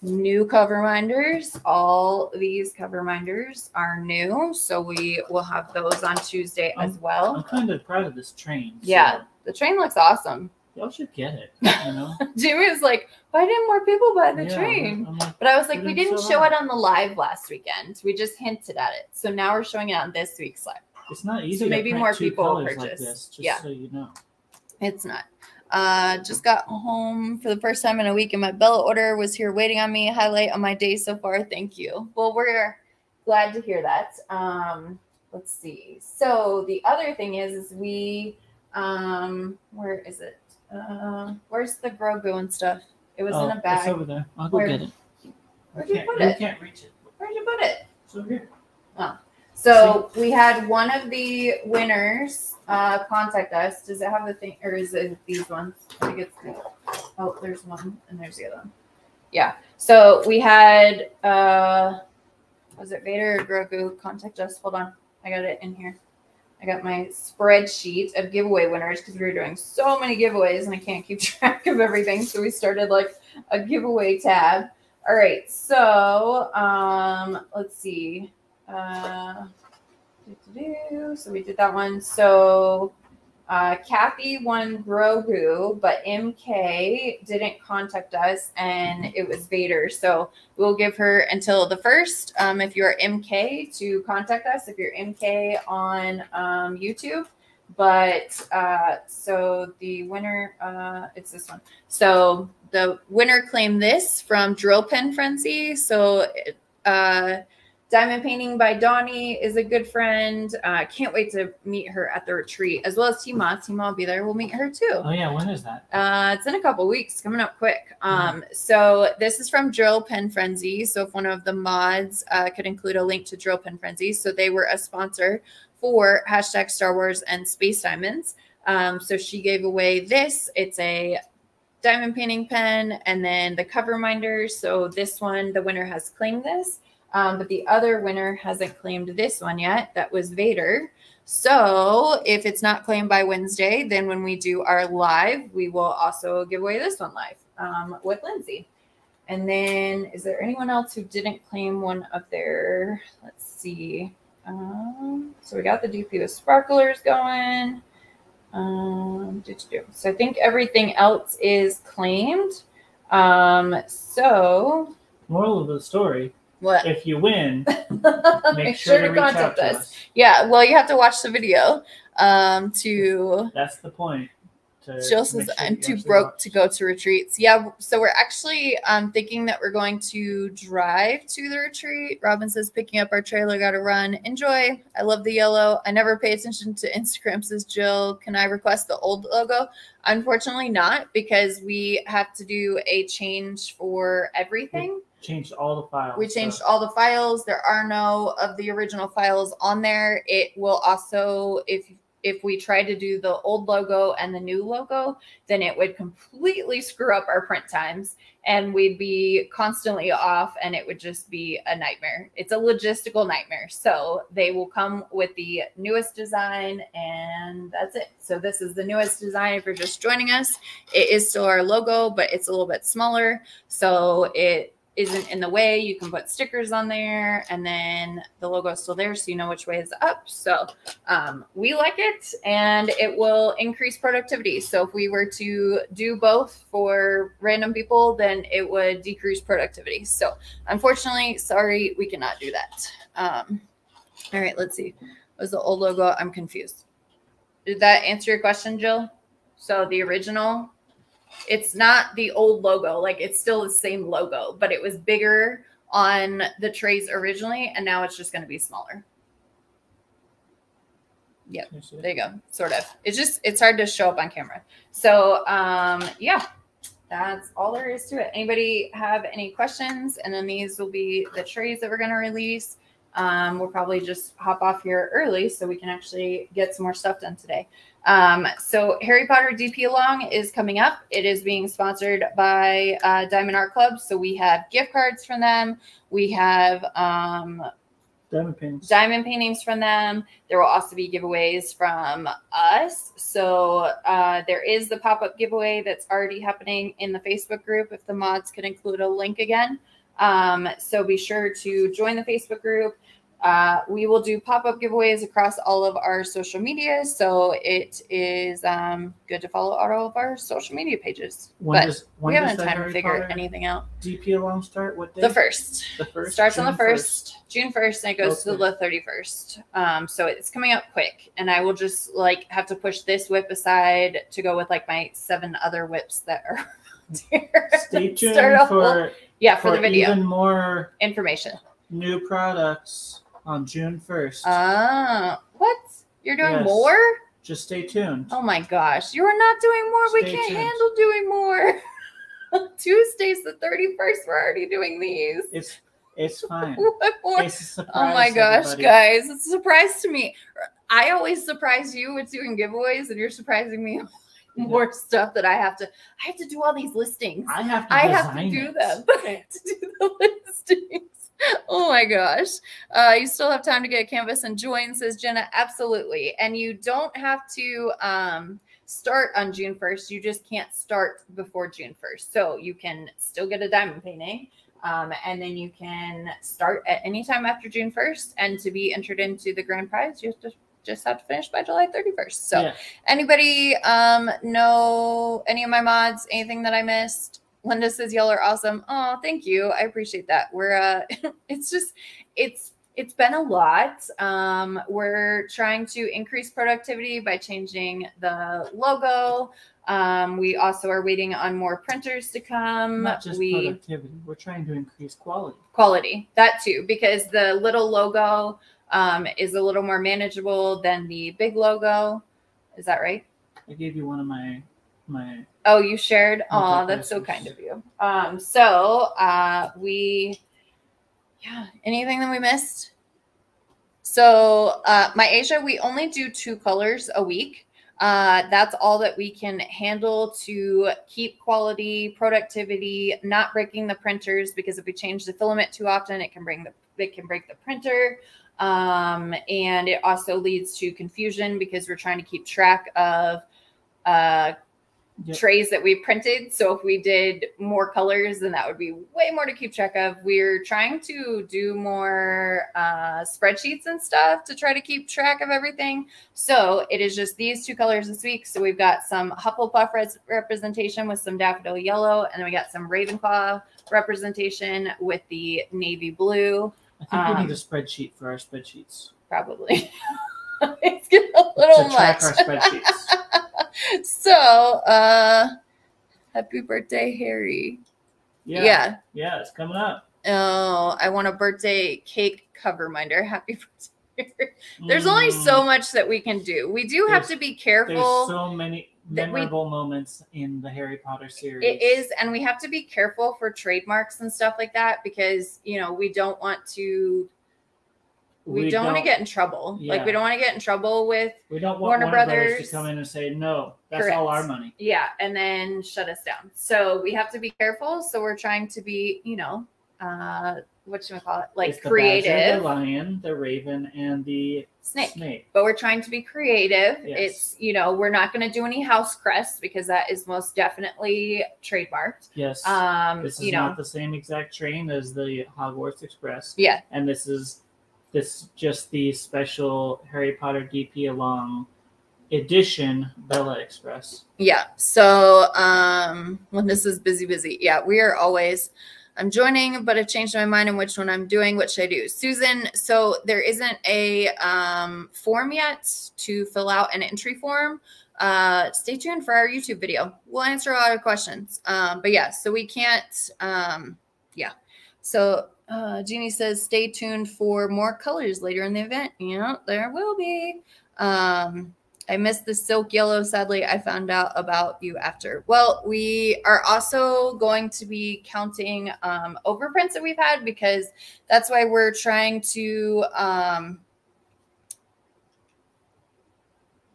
new cover minders. All these cover minders are new. So we will have those on Tuesday as well. I'm kind of proud of this train. so Yeah, the train looks awesome. Y'all should get it. You know? Jamie was like, why didn't more people buy the Yeah, train? Like, But I was like, we didn't show it on the live last weekend. We just hinted at it. So now we're showing it on this week's live. it's not easy. So maybe more people will colors like purchase. this, just Yeah. so you know. It's not. Uh, just got home for the first time in a week, and my Bella order was here waiting on me. Highlight on my day so far. Thank you. Well, we're glad to hear that. Um, let's see. So the other thing is, is we, um, where is it? Uh, where's the Grogu and stuff? It was oh, in a It's bag. over there. I'll go Where? get it. Where'd I you can't, put it? can't reach it. Where'd you put it? It's over here. Oh. So we had one of the winners uh, contact us. Does it have the thing, or is it these ones? I think it's the, oh, there's one and there's the other one. Yeah. So we had uh, was it Vader or Grogu contact us? Hold on, I got it in here. I got my spreadsheet of giveaway winners because we were doing so many giveaways and I can't keep track of everything. So we started like a giveaway tab. All right. So um, let's see. Uh, so we did that one. So uh, Kathy won Grogu, but MK didn't contact us, and it was Vader. So we'll give her until the first. Um, if you're MK, to contact us. If you're MK on um, YouTube. But uh, so the winner, uh, it's this one. So the winner claimed this from Drill Pen Frenzy. So uh, Diamond Painting by Donnie is a good friend. Uh, can't wait to meet her at the retreat, as well as Tima. Tima will be there. We'll meet her too. Oh yeah, when is that? Uh, it's in a couple weeks, coming up quick. Um, so this is from Drill Pen Frenzy. So if one of the mods uh, could include a link to Drill Pen Frenzy, so they were a sponsor for hashtag Star Wars and Space Diamonds. Um, so she gave away this. It's a diamond painting pen, and then the cover minder. So this one, the winner has claimed this. Um, but the other winner hasn't claimed this one yet. That was Vader. So if it's not claimed by Wednesday, then when we do our live, we will also give away this one live um, with Lindsay. And then is there anyone else who didn't claim one of their? Let's see. Um, so we got the DP with sparklers going. Um, so I think everything else is claimed. Um, so Moral of the story: what? If you win, Make, make sure, to reach out contact to us. us. Yeah, well, you have to watch the video um, to That's the point. Jill says sure I'm too broke watch. to go to retreats. Yeah, so we're actually um, thinking that we're going to drive to the retreat. Robin says picking up our trailer, got to run. Enjoy. I love the yellow. I never pay attention to Instagram. Says Jill. Can I request the old logo? Unfortunately, not because we have to do a change for everything. Changed all the files. We changed so- all the files. There are no of the original files on there. It will also, if if we try to do the old logo and the new logo, then it would completely screw up our print times and we'd be constantly off and it would just be a nightmare. It's a logistical nightmare. So they will come with the newest design and that's it. So this is the newest design if you're just joining us. It is still our logo, but it's a little bit smaller. So it isn't in the way, you can put stickers on there and then the logo is still there so you know which way is up. So um, we like it and it will increase productivity. So if we were to do both for random people, then it would decrease productivity. So unfortunately, sorry, we cannot do that. Um, all right, let's see. Was the old logo? I'm confused. Did that answer your question, Jill? So the original it's not the old logo. Like it's still the same logo, but it was bigger on the trays originally, and now it's just going to be smaller. Yep. There you go. Sort of. It's just it's hard to show up on camera. So um yeah, that's all there is to it. Anybody have any questions? And then these will be the trays that we're gonna release. Um, we'll probably just hop off here early so we can actually get some more stuff done today. Um, so Harry Potter DP Along is coming up. It is being sponsored by uh, Diamond Art Club. So we have gift cards from them. We have um, diamond paintings. Diamond paintings from them. There will also be giveaways from us. So uh, there is the pop up giveaway that's already happening in the Facebook group. If the mods could include a link again. Um, so be sure to join the Facebook group. Uh, we will do pop-up giveaways across all of our social media, so it is um, good to follow all of our social media pages. When but does, we haven't had time to figure Potter anything out. DP along start? What day? The first. The first starts on the June first, June first, and it goes to the thirty first. Um, so it's coming up quick, and I will just like have to push this whip aside to go with like my seven other whips that are here. Stay tuned Start a whole- for yeah for, the video even more information. new products on June first. Ah, what? You're doing Yes. more? Just stay tuned. Oh my gosh, you are not doing more. we can't tuned. handle doing more. Tuesday's the 31st. We're already doing these. It's it's fine. What more? It's surprise, Oh my gosh, everybody. guys. It's a surprise to me. I always surprise you with doing giveaways, and you're surprising me more stuff that I have to I have to do all these listings. I have to. I have to do it. them. I have to do the listings. Oh my gosh. Uh, you still have time to get a canvas and join, says Jenna. Absolutely. And you don't have to um, start on June 1st. You just can't start before June 1st. So you can still get a diamond painting. Um, and then you can start at any time after June 1st. And to be entered into the grand prize, you have to just have to finish by July 31st. So Yeah. Anybody um know any of my mods? Anything that I missed? Linda says y'all are awesome. Oh, thank you. I appreciate that. We're uh it's just it's it's been a lot. Um, we're trying to increase productivity by changing the logo. Um, we also are waiting on more printers to come. Not just we productivity. We're trying to increase quality. quality that too because the little logo um, is a little more manageable than the big logo. Is that right? I gave you one of my my. Oh, you shared. Oh, that's so kind of you. Um, so uh we yeah, anything that we missed? So uh my Asia, we only do two colors a week. Uh that's all that we can handle to keep quality, productivity, not breaking the printers because if we change the filament too often, it can bring the it can break the printer. Um, and it also leads to confusion because we're trying to keep track of uh Yep. trays that we printed. So if we did more colors, then that would be way more to keep track of. We're trying to do more uh, spreadsheets and stuff to try to keep track of everything. So it is just these two colors this week. So we've got some Hufflepuff res- representation with some daffodil yellow, and then we got some Ravenclaw representation with the navy blue. I think we Um, need a spreadsheet for our spreadsheets. Probably. it's getting a little to track much. our spreadsheets. So, uh, happy birthday, Harry. Yeah, Yeah. yeah, it's coming up. Oh, I want a birthday cake cover minder. Happy birthday. Harry. There's only Mm, so much that we can do. We do have There's- to be careful. There's so many that we- memorable moments in the Harry Potter series. It is, and we have to be careful for trademarks and stuff like that because you know we don't want to. We, don't, want to get in trouble. Like we don't want to get in trouble with We don't want Warner Warner, Brothers. Brothers. to come in and say no. That's Correct. all our money. yeah, and then shut us down. So we have to be careful. So we're trying to be, you know, uh, what you call it, like It's the creative badger, the lion, the raven, and the snake. snake. But we're trying to be creative. Yes. It's you know we're not going to do any house crests because that is most definitely trademarked. Yes. Um, this is you know, not the same exact train as the Hogwarts Express. yeah, and this is this just the special Harry Potter DP along edition Bella Express. yeah. So um, when this is busy, busy, yeah, we are always. I'm joining, but I've changed my mind on which one I'm doing. What should I do, Susan? So there isn't a um, form yet to fill out an entry form. Uh, stay tuned for our YouTube video. We'll answer a lot of questions. Um, but yeah, so we can't. Um, yeah. So uh, Jeannie says, stay tuned for more colors later in the event. Yeah, there will be. Um, I missed the silk yellow. Sadly, I found out about you after. Well, we are also going to be counting um, overprints that we've had because that's why we're trying to. Um,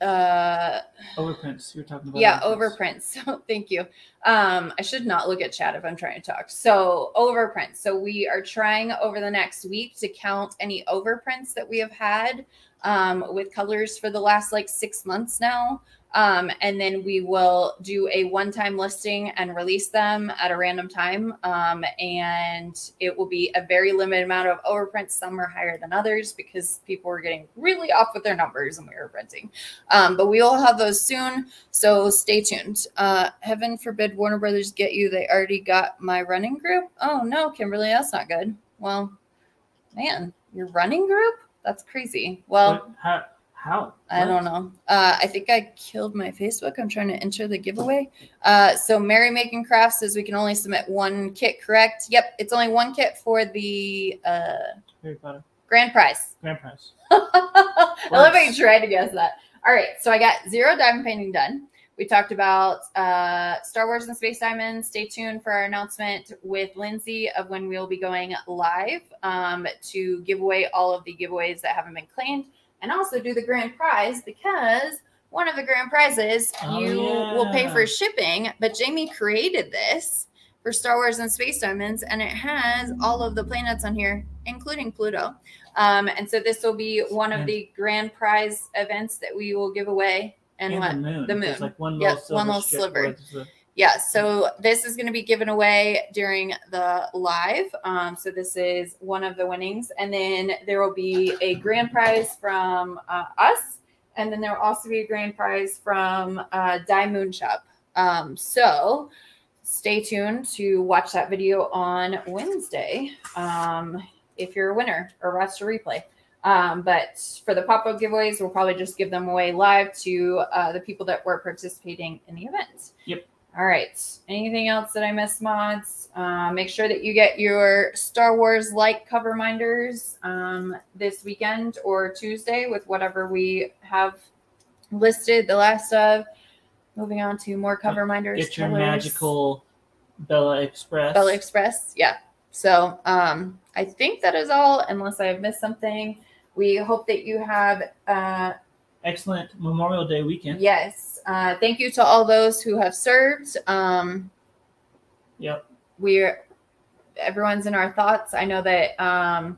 uh, Overprints. You're talking about. yeah, overprints. overprints. So thank you. Um, I should not look at chat if I'm trying to talk. So overprints. So we are trying over the next week to count any overprints that we have had um, with colors for the last like six months now. Um, and then we will do a one-time listing and release them at a random time. Um, and it will be a very limited amount of overprints. Some are higher than others because people were getting really off with their numbers and we were printing. Um, but we will have those soon. So stay tuned. Uh, heaven forbid Warner Brothers get you. They already got my running group. Oh no, Kimberly, that's not good. Well, man, your running group? That's crazy. Well? How? How? I don't know. Uh, I think I killed my Facebook. I'm trying to enter the giveaway. Uh, so Mary Making Crafts says we can only submit one kit, correct? Yep, it's only one kit for the uh, Harry Potter grand prize. grand prize. I love how you tried to guess that. All right, so I got zero diamond painting done. We talked about uh, Star Wars and Space Diamonds. Stay tuned for our announcement with Lindsay of when we'll be going live um, to give away all of the giveaways that haven't been claimed and also do the grand prize because one of the grand prizes Oh, you will pay for shipping. But Jamie created this for Star Wars and Space Diamonds, and it has all of the planets on here, including Pluto. Um, and so this will be one of the grand prize events that we will give away. And, what? the moon. The moon. like one Yep, little one little sliver. A- Yeah, so this is going to be given away during the live. Um, so this is one of the winnings, and then there will be a grand prize from uh, us, and then there will also be a grand prize from uh, DIY Moon Shop. Um, so stay tuned to watch that video on Wednesday um, if you're a winner or watch the replay. Um, but for the pop up giveaways, we'll probably just give them away live to uh, the people that were participating in the event. Yep. All right. Anything else that I missed, mods? Uh, make sure that you get your Star Wars like cover minders um, this weekend or Tuesday with whatever we have listed the last of. Moving on to more cover minders. Get your colors. magical Bella Express. Bella Express. Yeah. So um, I think that is all, unless I have missed something. We hope that you have uh, Excellent Memorial Day weekend. yes. Uh, thank you to all those who have served. Um, Yep. we're everyone's in our thoughts. I know that um,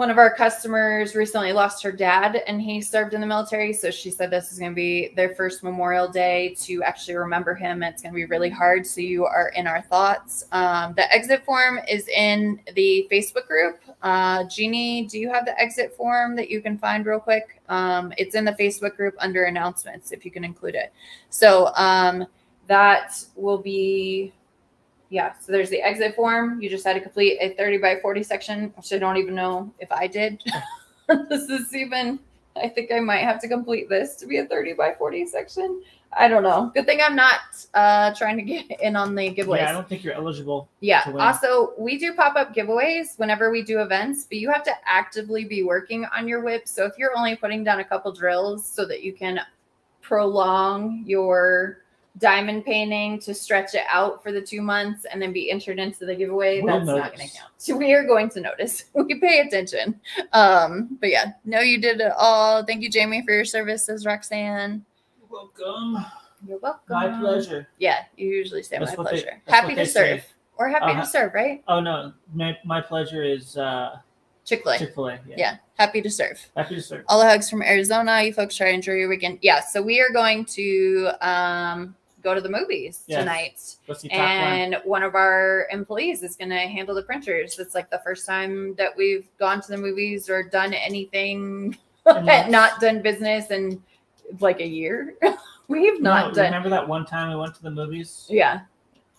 one of our customers recently lost her dad and he served in the military. So she said this is going to be their first Memorial Day to actually remember him. It's going to be really hard. So you are in our thoughts. Um, the exit form is in the Facebook group. Uh, Jeannie, do you have the exit form that you can find real quick? Um, it's in the Facebook group under announcements if you can include it. So um, that will be yeah, so there's the exit form. You just had to complete a 30 by 40 section, which I don't even know if I did. this is even, I think I might have to complete this to be a 30 by 40 section. I don't know. Good thing I'm not uh, trying to get in on the giveaways. Yeah, I don't think you're eligible. Yeah. Also, we do pop up giveaways whenever we do events, but you have to actively be working on your whip. So if you're only putting down a couple drills so that you can prolong your diamond painting to stretch it out for the two months and then be entered into the giveaway, We'll that's not going to count. So we are going to notice. We pay attention. Um, but yeah, no, you did it all. Thank you, Jamie, for your services, Roxanne. You're welcome. You're welcome. My pleasure. Yeah, you usually say That's my what they- pleasure. Happy to serve say. or happy Uh-huh. to serve, right? Oh no, my, my pleasure is uh, Chick Fil A. Chick Fil A. Yeah. Yeah, happy to serve. happy to serve. All the hugs from Arizona. You folks try to enjoy your weekend. Yeah, so we are going to um, go to the movies Yes. tonight. And one of our employees is going to handle the printers. It's like the first time that we've gone to the movies or done anything, In not done business in like a year. We've not No, done, Remember that one time we went to the movies? yeah,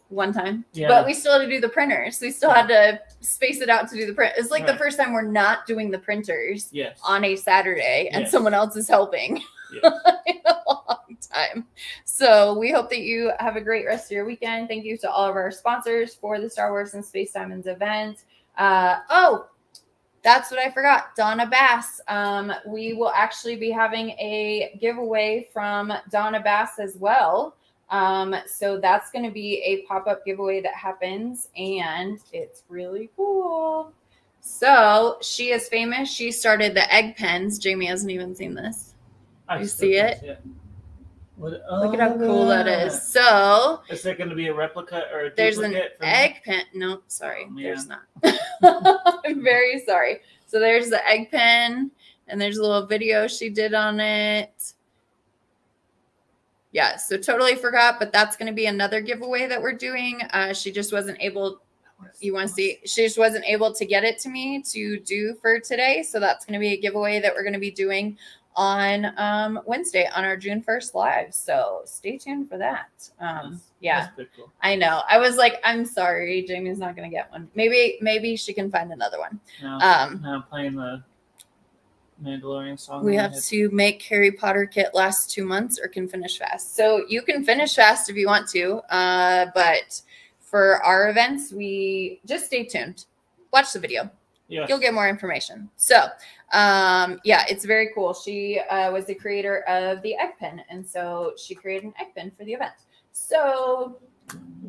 one time. Yeah. But we still had to do the printers. We still had to space it out to do the print. It's like the first time we're not doing the printers Yes. on a Saturday and someone else is helping Yes. in a long time. So we hope that you have a great rest of your weekend. Thank you to all of our sponsors for the Star Wars and Space Diamonds event. Uh, oh, that's what I forgot. Donna Bass. Um, we will actually be having a giveaway from Donna Bass as well. Um, so that's going to be a pop up giveaway that happens, and it's really cool. So she is famous. She started the egg pens. Jamie hasn't even seen this. I you see it? see What, Look at how cool that oh. So Is there going to be a replica or a there's an duplicate? from- egg pen. No, sorry, Oh, there's not. I'm very sorry. So there's the egg pen, and there's a little video she did on it. Yeah, so totally forgot, but that's going to be another giveaway that we're doing. Uh, she just wasn't able. You want to see? She just wasn't able to get it to me to do for today, so that's going to be a giveaway that we're going to be doing on um, Wednesday on our June 1st live. So stay tuned for that. Um, That's- yeah. That's cool. I know. I was like, I'm sorry, Jamie's not gonna get one. Maybe, maybe she can find another one. Now, Um, I'm playing the Mandalorian song. we have to make Harry Potter kit last two months or can finish fast. So you can finish fast if you want to. Uh, but for our events, we just stay tuned. Watch the video. Yes. You'll get more information. So, um, yeah, it's very cool. She uh, was the creator of the egg pin, and so she created an egg pin for the event. So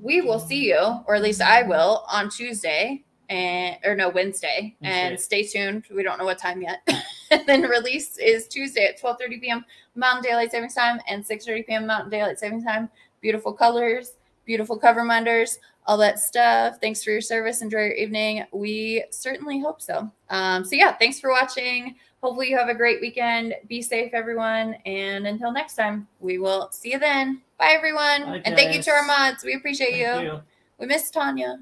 we will see you, or at least I will, on Tuesday and or no Wednesday. And stay tuned. We don't know what time yet. and then release is Tuesday at 12:30 p.m. Mountain Daylight Savings Time and 6:30 p.m. Mountain Daylight Savings Time. Beautiful colors, beautiful cover minders, all that stuff. Thanks for your service. Enjoy your evening. We certainly hope so. Um, so yeah, thanks for watching. Hopefully you have a great weekend. Be safe, everyone. And until next time, we will see you then. Bye, everyone. Bye, and thank you to our mods. We appreciate you. you. We miss Tanya.